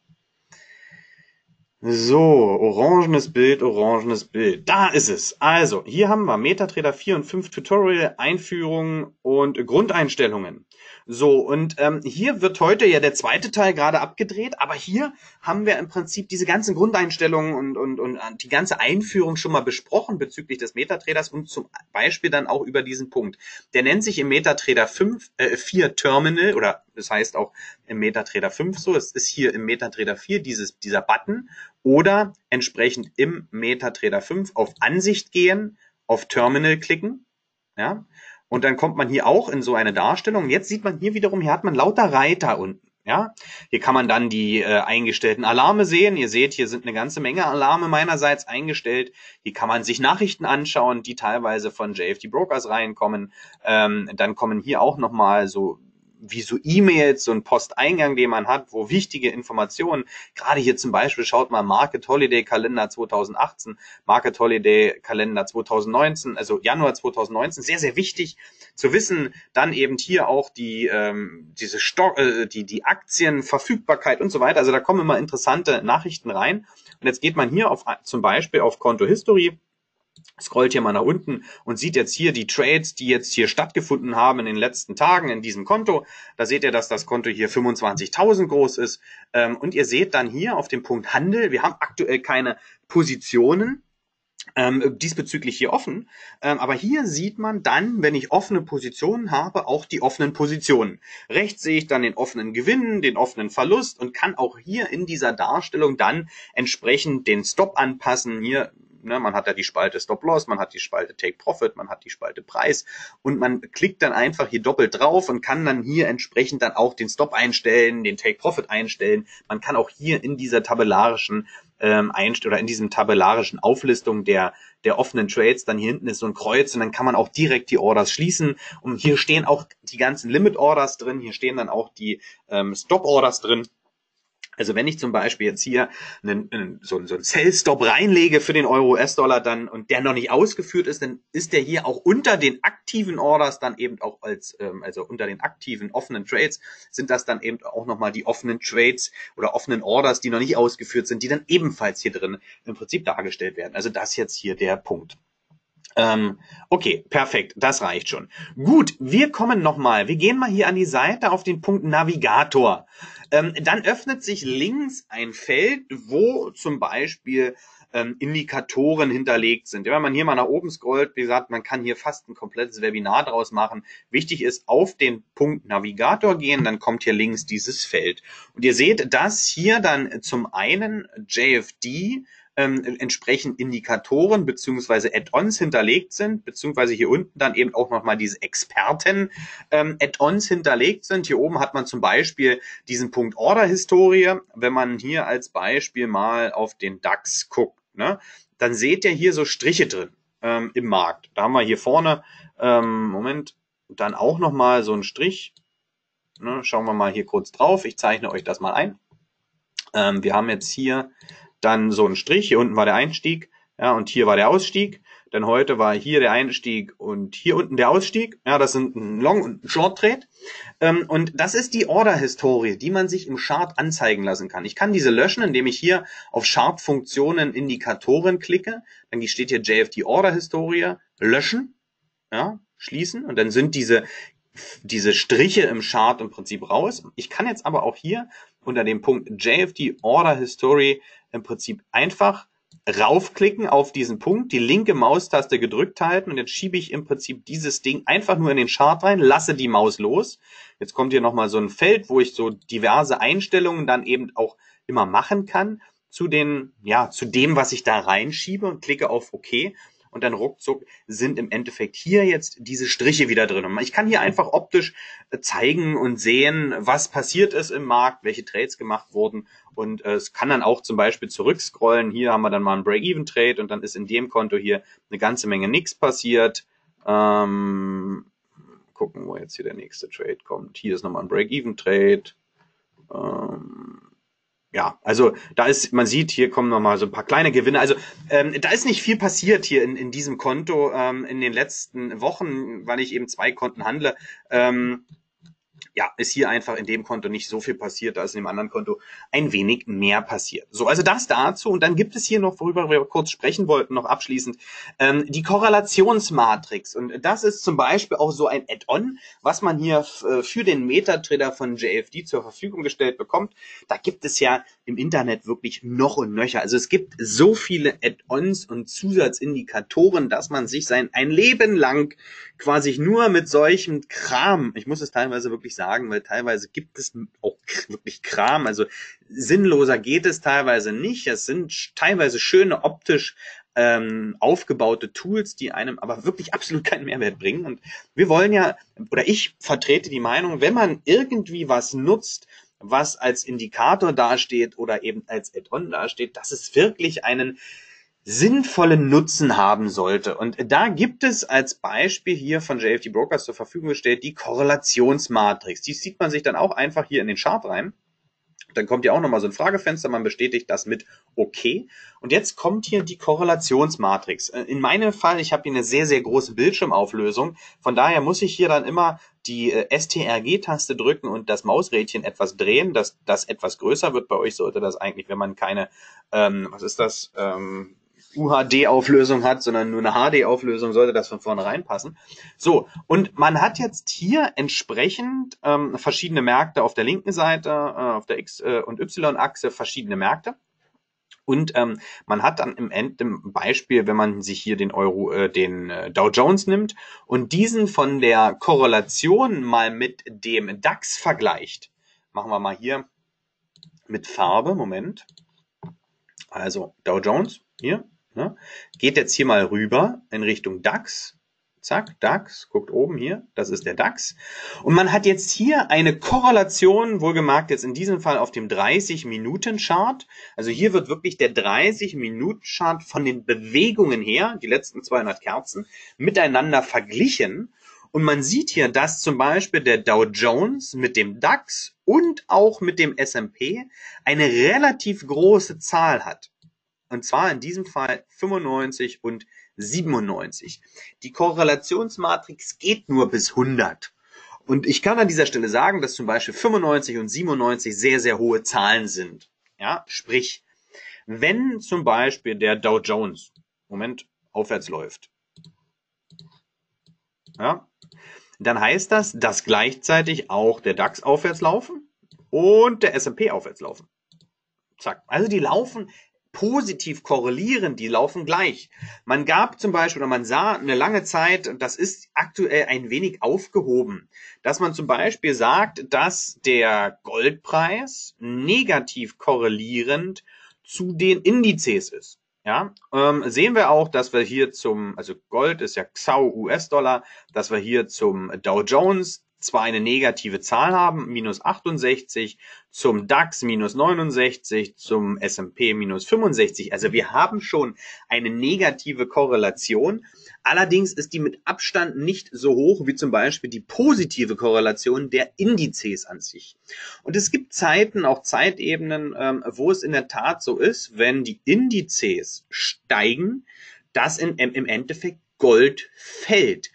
So, orangenes Bild, orangenes Bild. Da ist es. Also, hier haben wir MetaTrader 4 und 5 Tutorial, Einführung und Grundeinstellungen. So, und ähm, hier wird heute ja der zweite Teil gerade abgedreht, aber hier haben wir im Prinzip diese ganzen Grundeinstellungen und, und, und die ganze Einführung schon mal besprochen bezüglich des Metatraders und zum Beispiel dann auch über diesen Punkt. Der nennt sich im Metatrader 5, äh, 4 Terminal oder das heißt auch im Metatrader 5 so. Es ist hier im Metatrader 4 dieses, dieser Button oder entsprechend im Metatrader 5 auf Ansicht gehen, auf Terminal klicken. Ja, und dann kommt man hier auch in so eine Darstellung. Jetzt sieht man hier wiederum, hier hat man lauter Reiter unten. Ja, hier kann man dann die äh, eingestellten Alarme sehen. Ihr seht, hier sind eine ganze Menge Alarme meinerseits eingestellt. Hier kann man sich Nachrichten anschauen, die teilweise von JFD Brokers reinkommen. Ähm, dann kommen hier auch nochmal so wie so E-Mails, ein Posteingang, den man hat, wo wichtige Informationen, gerade hier zum Beispiel, schaut mal Market Holiday Kalender 2018, Market Holiday Kalender 2019, also Januar 2019, sehr, sehr wichtig zu wissen. Dann eben hier auch die, ähm, diese Stock, äh, die, die Aktienverfügbarkeit und so weiter. Also da kommen immer interessante Nachrichten rein. Und jetzt geht man hier auf, zum Beispiel auf Konto History scrollt hier mal nach unten und sieht jetzt hier die Trades, die jetzt hier stattgefunden haben in den letzten Tagen in diesem Konto. Da seht ihr, dass das Konto hier 25.000 groß ist. Ähm, und ihr seht dann hier auf dem Punkt Handel, wir haben aktuell keine Positionen, ähm, diesbezüglich hier offen. Ähm, aber hier sieht man dann, wenn ich offene Positionen habe, auch die offenen Positionen. Rechts sehe ich dann den offenen Gewinn, den offenen Verlust und kann auch hier in dieser Darstellung dann entsprechend den Stop anpassen. Hier Ne, man hat da die Spalte Stop Loss, man hat die Spalte Take Profit, man hat die Spalte Preis und man klickt dann einfach hier doppelt drauf und kann dann hier entsprechend dann auch den Stop einstellen, den Take Profit einstellen. Man kann auch hier in dieser tabellarischen ähm, Einst oder in diesem tabellarischen Auflistung der der offenen Trades, dann hier hinten ist so ein Kreuz und dann kann man auch direkt die Orders schließen. Und hier stehen auch die ganzen Limit Orders drin, hier stehen dann auch die ähm, Stop Orders drin. Also wenn ich zum Beispiel jetzt hier einen, einen, so, so einen Sell-Stop reinlege für den Euro-US-Dollar dann und der noch nicht ausgeführt ist, dann ist der hier auch unter den aktiven Orders dann eben auch als, ähm, also unter den aktiven offenen Trades sind das dann eben auch nochmal die offenen Trades oder offenen Orders, die noch nicht ausgeführt sind, die dann ebenfalls hier drin im Prinzip dargestellt werden. Also das jetzt hier der Punkt. Ähm, okay, perfekt, das reicht schon. Gut, wir kommen nochmal. Wir gehen mal hier an die Seite auf den Punkt Navigator. Ähm, dann öffnet sich links ein Feld, wo zum Beispiel ähm, Indikatoren hinterlegt sind. Wenn man hier mal nach oben scrollt, wie gesagt, man kann hier fast ein komplettes Webinar draus machen. Wichtig ist, auf den Punkt Navigator gehen, dann kommt hier links dieses Feld. Und ihr seht, dass hier dann zum einen JFD ähm, entsprechend Indikatoren beziehungsweise Add-ons hinterlegt sind, beziehungsweise hier unten dann eben auch nochmal diese Experten ähm, Add-ons hinterlegt sind. Hier oben hat man zum Beispiel diesen Punkt Order-Historie. Wenn man hier als Beispiel mal auf den DAX guckt, ne, dann seht ihr hier so Striche drin ähm, im Markt. Da haben wir hier vorne, ähm, Moment, dann auch nochmal so einen Strich. Ne, schauen wir mal hier kurz drauf. Ich zeichne euch das mal ein. Ähm, wir haben jetzt hier dann so ein Strich, hier unten war der Einstieg, ja, und hier war der Ausstieg. Denn heute war hier der Einstieg und hier unten der Ausstieg. Ja, das sind ein Long- und ein Short-Trade. Ähm, und das ist die Order-Historie, die man sich im Chart anzeigen lassen kann. Ich kann diese löschen, indem ich hier auf Chart-Funktionen Indikatoren klicke. Dann steht hier JFD Order-Historie, löschen, ja, schließen. Und dann sind diese diese Striche im Chart im Prinzip raus. Ich kann jetzt aber auch hier unter dem Punkt JFD Order History im Prinzip einfach raufklicken auf diesen Punkt, die linke Maustaste gedrückt halten und jetzt schiebe ich im Prinzip dieses Ding einfach nur in den Chart rein, lasse die Maus los. Jetzt kommt hier nochmal so ein Feld, wo ich so diverse Einstellungen dann eben auch immer machen kann zu den, ja, zu dem, was ich da reinschiebe und klicke auf OK und dann ruckzuck sind im Endeffekt hier jetzt diese Striche wieder drin. Und ich kann hier einfach optisch äh, zeigen und sehen, was passiert ist im Markt, welche Trades gemacht wurden und äh, es kann dann auch zum Beispiel zurückscrollen. Hier haben wir dann mal einen Break-Even-Trade und dann ist in dem Konto hier eine ganze Menge nichts passiert. Ähm, gucken, wo jetzt hier der nächste Trade kommt. Hier ist nochmal ein Break-Even-Trade. Ähm, ja, also da ist, man sieht, hier kommen nochmal so ein paar kleine Gewinne. Also ähm, da ist nicht viel passiert hier in, in diesem Konto ähm, in den letzten Wochen, weil ich eben zwei Konten handle. Ähm, ja, ist hier einfach in dem Konto nicht so viel passiert, da ist in dem anderen Konto ein wenig mehr passiert. So, also das dazu. Und dann gibt es hier noch, worüber wir kurz sprechen wollten, noch abschließend, ähm, die Korrelationsmatrix. Und das ist zum Beispiel auch so ein Add-on, was man hier äh, für den Metatrader von JFD zur Verfügung gestellt bekommt. Da gibt es ja im Internet wirklich noch und nöcher. Also es gibt so viele Add-ons und Zusatzindikatoren, dass man sich sein ein Leben lang quasi nur mit solchem Kram, ich muss es teilweise wirklich sagen, weil teilweise gibt es auch wirklich Kram, also sinnloser geht es teilweise nicht. Es sind teilweise schöne optisch ähm, aufgebaute Tools, die einem aber wirklich absolut keinen Mehrwert bringen. Und wir wollen ja, oder ich vertrete die Meinung, wenn man irgendwie was nutzt, was als Indikator dasteht oder eben als Add-on dasteht, dass es wirklich einen sinnvollen Nutzen haben sollte. Und da gibt es als Beispiel hier von JFD Brokers zur Verfügung gestellt die Korrelationsmatrix. Die sieht man sich dann auch einfach hier in den Chart rein. Dann kommt ja auch nochmal so ein Fragefenster, man bestätigt das mit OK. Und jetzt kommt hier die Korrelationsmatrix. Äh, in meinem Fall, ich habe hier eine sehr, sehr große Bildschirmauflösung. Von daher muss ich hier dann immer die äh, STRG-Taste drücken und das Mausrädchen etwas drehen, dass das etwas größer wird. Bei euch sollte das eigentlich, wenn man keine, ähm, was ist das, ähm, UHD-Auflösung hat, sondern nur eine HD-Auflösung, sollte das von vornherein passen. So, und man hat jetzt hier entsprechend ähm, verschiedene Märkte auf der linken Seite, äh, auf der X- äh, und Y-Achse verschiedene Märkte. Und ähm, man hat dann im End im Beispiel, wenn man sich hier den Euro, äh, den äh, Dow Jones nimmt und diesen von der Korrelation mal mit dem DAX vergleicht, machen wir mal hier mit Farbe, Moment. Also Dow Jones, hier, Ne? Geht jetzt hier mal rüber in Richtung DAX. Zack, DAX, guckt oben hier, das ist der DAX. Und man hat jetzt hier eine Korrelation, wohlgemerkt jetzt in diesem Fall auf dem 30-Minuten-Chart. Also hier wird wirklich der 30-Minuten-Chart von den Bewegungen her, die letzten 200 Kerzen, miteinander verglichen. Und man sieht hier, dass zum Beispiel der Dow Jones mit dem DAX und auch mit dem S&P eine relativ große Zahl hat. Und zwar in diesem Fall 95 und 97. Die Korrelationsmatrix geht nur bis 100. Und ich kann an dieser Stelle sagen, dass zum Beispiel 95 und 97 sehr, sehr hohe Zahlen sind. Ja, sprich, wenn zum Beispiel der Dow Jones, Moment, aufwärts läuft, ja, dann heißt das, dass gleichzeitig auch der DAX aufwärts laufen und der S&P aufwärts laufen. Zack. Also die laufen positiv korrelieren, die laufen gleich. Man gab zum Beispiel oder man sah eine lange Zeit, das ist aktuell ein wenig aufgehoben, dass man zum Beispiel sagt, dass der Goldpreis negativ korrelierend zu den Indizes ist. Ja, ähm, sehen wir auch, dass wir hier zum, also Gold ist ja XAU US-Dollar, dass wir hier zum Dow Jones zwar eine negative Zahl haben, minus 68, zum DAX minus 69, zum S&P minus 65. Also wir haben schon eine negative Korrelation. Allerdings ist die mit Abstand nicht so hoch wie zum Beispiel die positive Korrelation der Indizes an sich. Und es gibt Zeiten, auch Zeitebenen, ähm, wo es in der Tat so ist, wenn die Indizes steigen, dass im Endeffekt Gold fällt.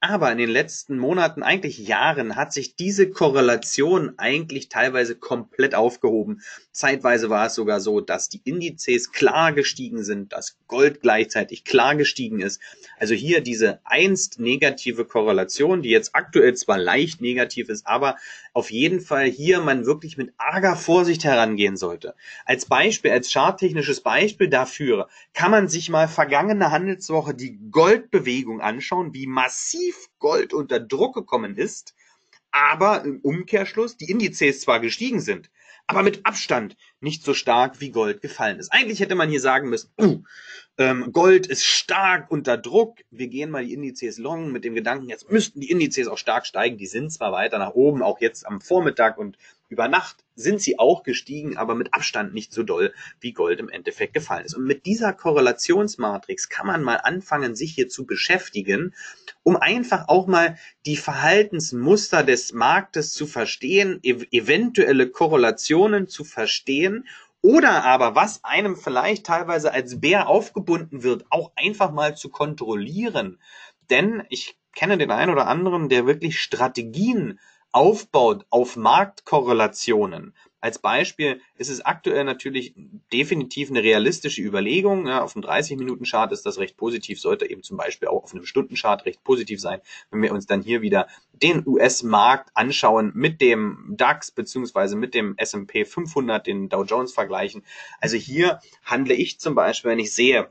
Aber in den letzten Monaten, eigentlich Jahren, hat sich diese Korrelation eigentlich teilweise komplett aufgehoben. Zeitweise war es sogar so, dass die Indizes klar gestiegen sind, dass Gold gleichzeitig klar gestiegen ist. Also hier diese einst negative Korrelation, die jetzt aktuell zwar leicht negativ ist, aber auf jeden Fall hier man wirklich mit arger Vorsicht herangehen sollte. Als Beispiel, als charttechnisches Beispiel dafür kann man sich mal vergangene Handelswoche die Goldbewegung anschauen, wie massiv Gold unter Druck gekommen ist, aber im Umkehrschluss die Indizes zwar gestiegen sind, aber mit Abstand nicht so stark wie Gold gefallen ist. Eigentlich hätte man hier sagen müssen, uh, ähm, Gold ist stark unter Druck. Wir gehen mal die Indizes long mit dem Gedanken, jetzt müssten die Indizes auch stark steigen. Die sind zwar weiter nach oben, auch jetzt am Vormittag und über Nacht sind sie auch gestiegen, aber mit Abstand nicht so doll, wie Gold im Endeffekt gefallen ist. Und mit dieser Korrelationsmatrix kann man mal anfangen, sich hier zu beschäftigen, um einfach auch mal die Verhaltensmuster des Marktes zu verstehen, ev eventuelle Korrelationen zu verstehen oder aber, was einem vielleicht teilweise als Bär aufgebunden wird, auch einfach mal zu kontrollieren. Denn ich kenne den einen oder anderen, der wirklich Strategien aufbaut auf Marktkorrelationen. Als Beispiel ist es aktuell natürlich definitiv eine realistische Überlegung. Ja, auf einem 30-Minuten-Chart ist das recht positiv, sollte eben zum Beispiel auch auf einem Stundenchart recht positiv sein. Wenn wir uns dann hier wieder den US-Markt anschauen mit dem DAX beziehungsweise mit dem S&P 500, den Dow Jones vergleichen. Also hier handle ich zum Beispiel, wenn ich sehe,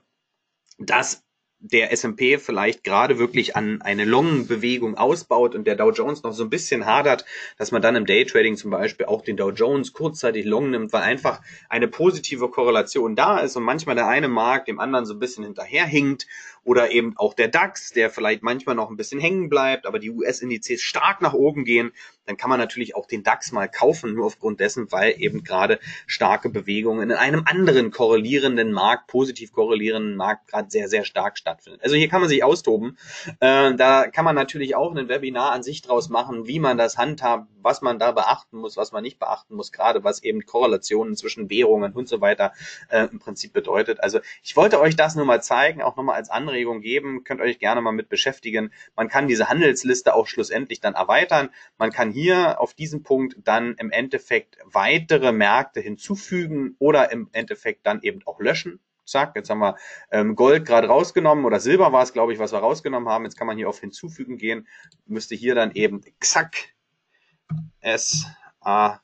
dass der S&P vielleicht gerade wirklich an eine Long-Bewegung ausbaut und der Dow Jones noch so ein bisschen hadert, dass man dann im Daytrading zum Beispiel auch den Dow Jones kurzzeitig long nimmt, weil einfach eine positive Korrelation da ist und manchmal der eine Markt dem anderen so ein bisschen hinterherhinkt oder eben auch der DAX, der vielleicht manchmal noch ein bisschen hängen bleibt, aber die US-Indizes stark nach oben gehen, dann kann man natürlich auch den DAX mal kaufen, nur aufgrund dessen, weil eben gerade starke Bewegungen in einem anderen korrelierenden Markt, positiv korrelierenden Markt gerade sehr, sehr stark stattfindet. Also hier kann man sich austoben. Äh, da kann man natürlich auch ein Webinar an sich draus machen, wie man das handhabt, was man da beachten muss, was man nicht beachten muss, gerade was eben Korrelationen zwischen Währungen und so weiter äh, im Prinzip bedeutet. Also ich wollte euch das nur mal zeigen, auch nochmal als Anregung geben, könnt euch gerne mal mit beschäftigen. Man kann diese Handelsliste auch schlussendlich dann erweitern. Man kann hier auf diesem Punkt dann im Endeffekt weitere Märkte hinzufügen oder im Endeffekt dann eben auch löschen. Zack, jetzt haben wir ähm, Gold gerade rausgenommen oder Silber war es, glaube ich, was wir rausgenommen haben. Jetzt kann man hier auf Hinzufügen gehen. Müsste hier dann eben zack S A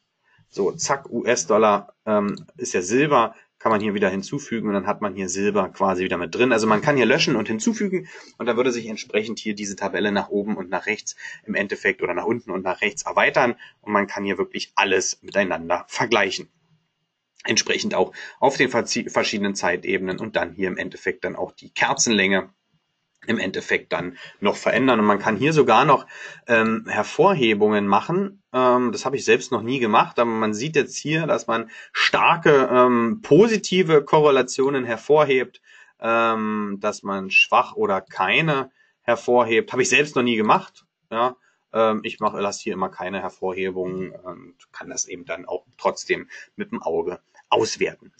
so zack US-Dollar ähm, ist ja Silber kann man hier wieder hinzufügen und dann hat man hier Silber quasi wieder mit drin. Also man kann hier löschen und hinzufügen und dann würde sich entsprechend hier diese Tabelle nach oben und nach rechts im Endeffekt oder nach unten und nach rechts erweitern und man kann hier wirklich alles miteinander vergleichen. Entsprechend auch auf den verschiedenen Zeitebenen und dann hier im Endeffekt dann auch die Kerzenlänge im Endeffekt dann noch verändern. Und man kann hier sogar noch ähm, Hervorhebungen machen. Ähm, das habe ich selbst noch nie gemacht, aber man sieht jetzt hier, dass man starke ähm, positive Korrelationen hervorhebt, ähm, dass man schwach oder keine hervorhebt. Habe ich selbst noch nie gemacht. Ja, ähm, ich mache, lasse hier immer keine Hervorhebungen und kann das eben dann auch trotzdem mit dem Auge auswerten.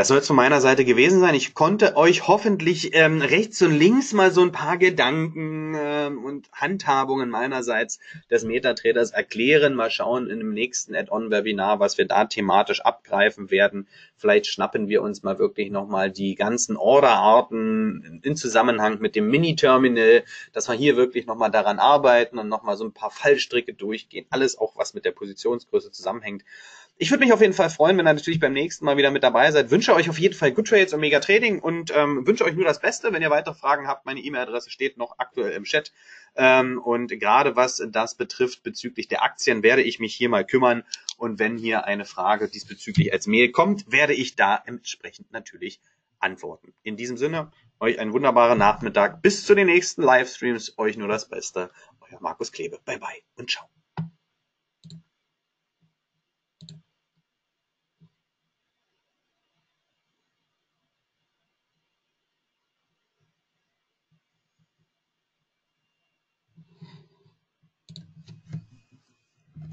Das soll es von meiner Seite gewesen sein. Ich konnte euch hoffentlich ähm, rechts und links mal so ein paar Gedanken ähm, und Handhabungen meinerseits des Metatraders erklären. Mal schauen in dem nächsten Add-on-Webinar, was wir da thematisch abgreifen werden. Vielleicht schnappen wir uns mal wirklich nochmal die ganzen Orderarten in Zusammenhang mit dem Mini-Terminal, dass wir hier wirklich nochmal daran arbeiten und nochmal so ein paar Fallstricke durchgehen. Alles auch, was mit der Positionsgröße zusammenhängt. Ich würde mich auf jeden Fall freuen, wenn ihr natürlich beim nächsten Mal wieder mit dabei seid. Wünsche euch auf jeden Fall Good Trades und Mega Trading und ähm, wünsche euch nur das Beste. Wenn ihr weitere Fragen habt, meine E-Mail-Adresse steht noch aktuell im Chat. Ähm, und gerade was das betrifft bezüglich der Aktien, werde ich mich hier mal kümmern. Und wenn hier eine Frage diesbezüglich als Mail kommt, werde ich da entsprechend natürlich antworten. In diesem Sinne, euch einen wunderbaren Nachmittag. Bis zu den nächsten Livestreams. Euch nur das Beste. Euer Markus Klebe. Bye bye und ciao.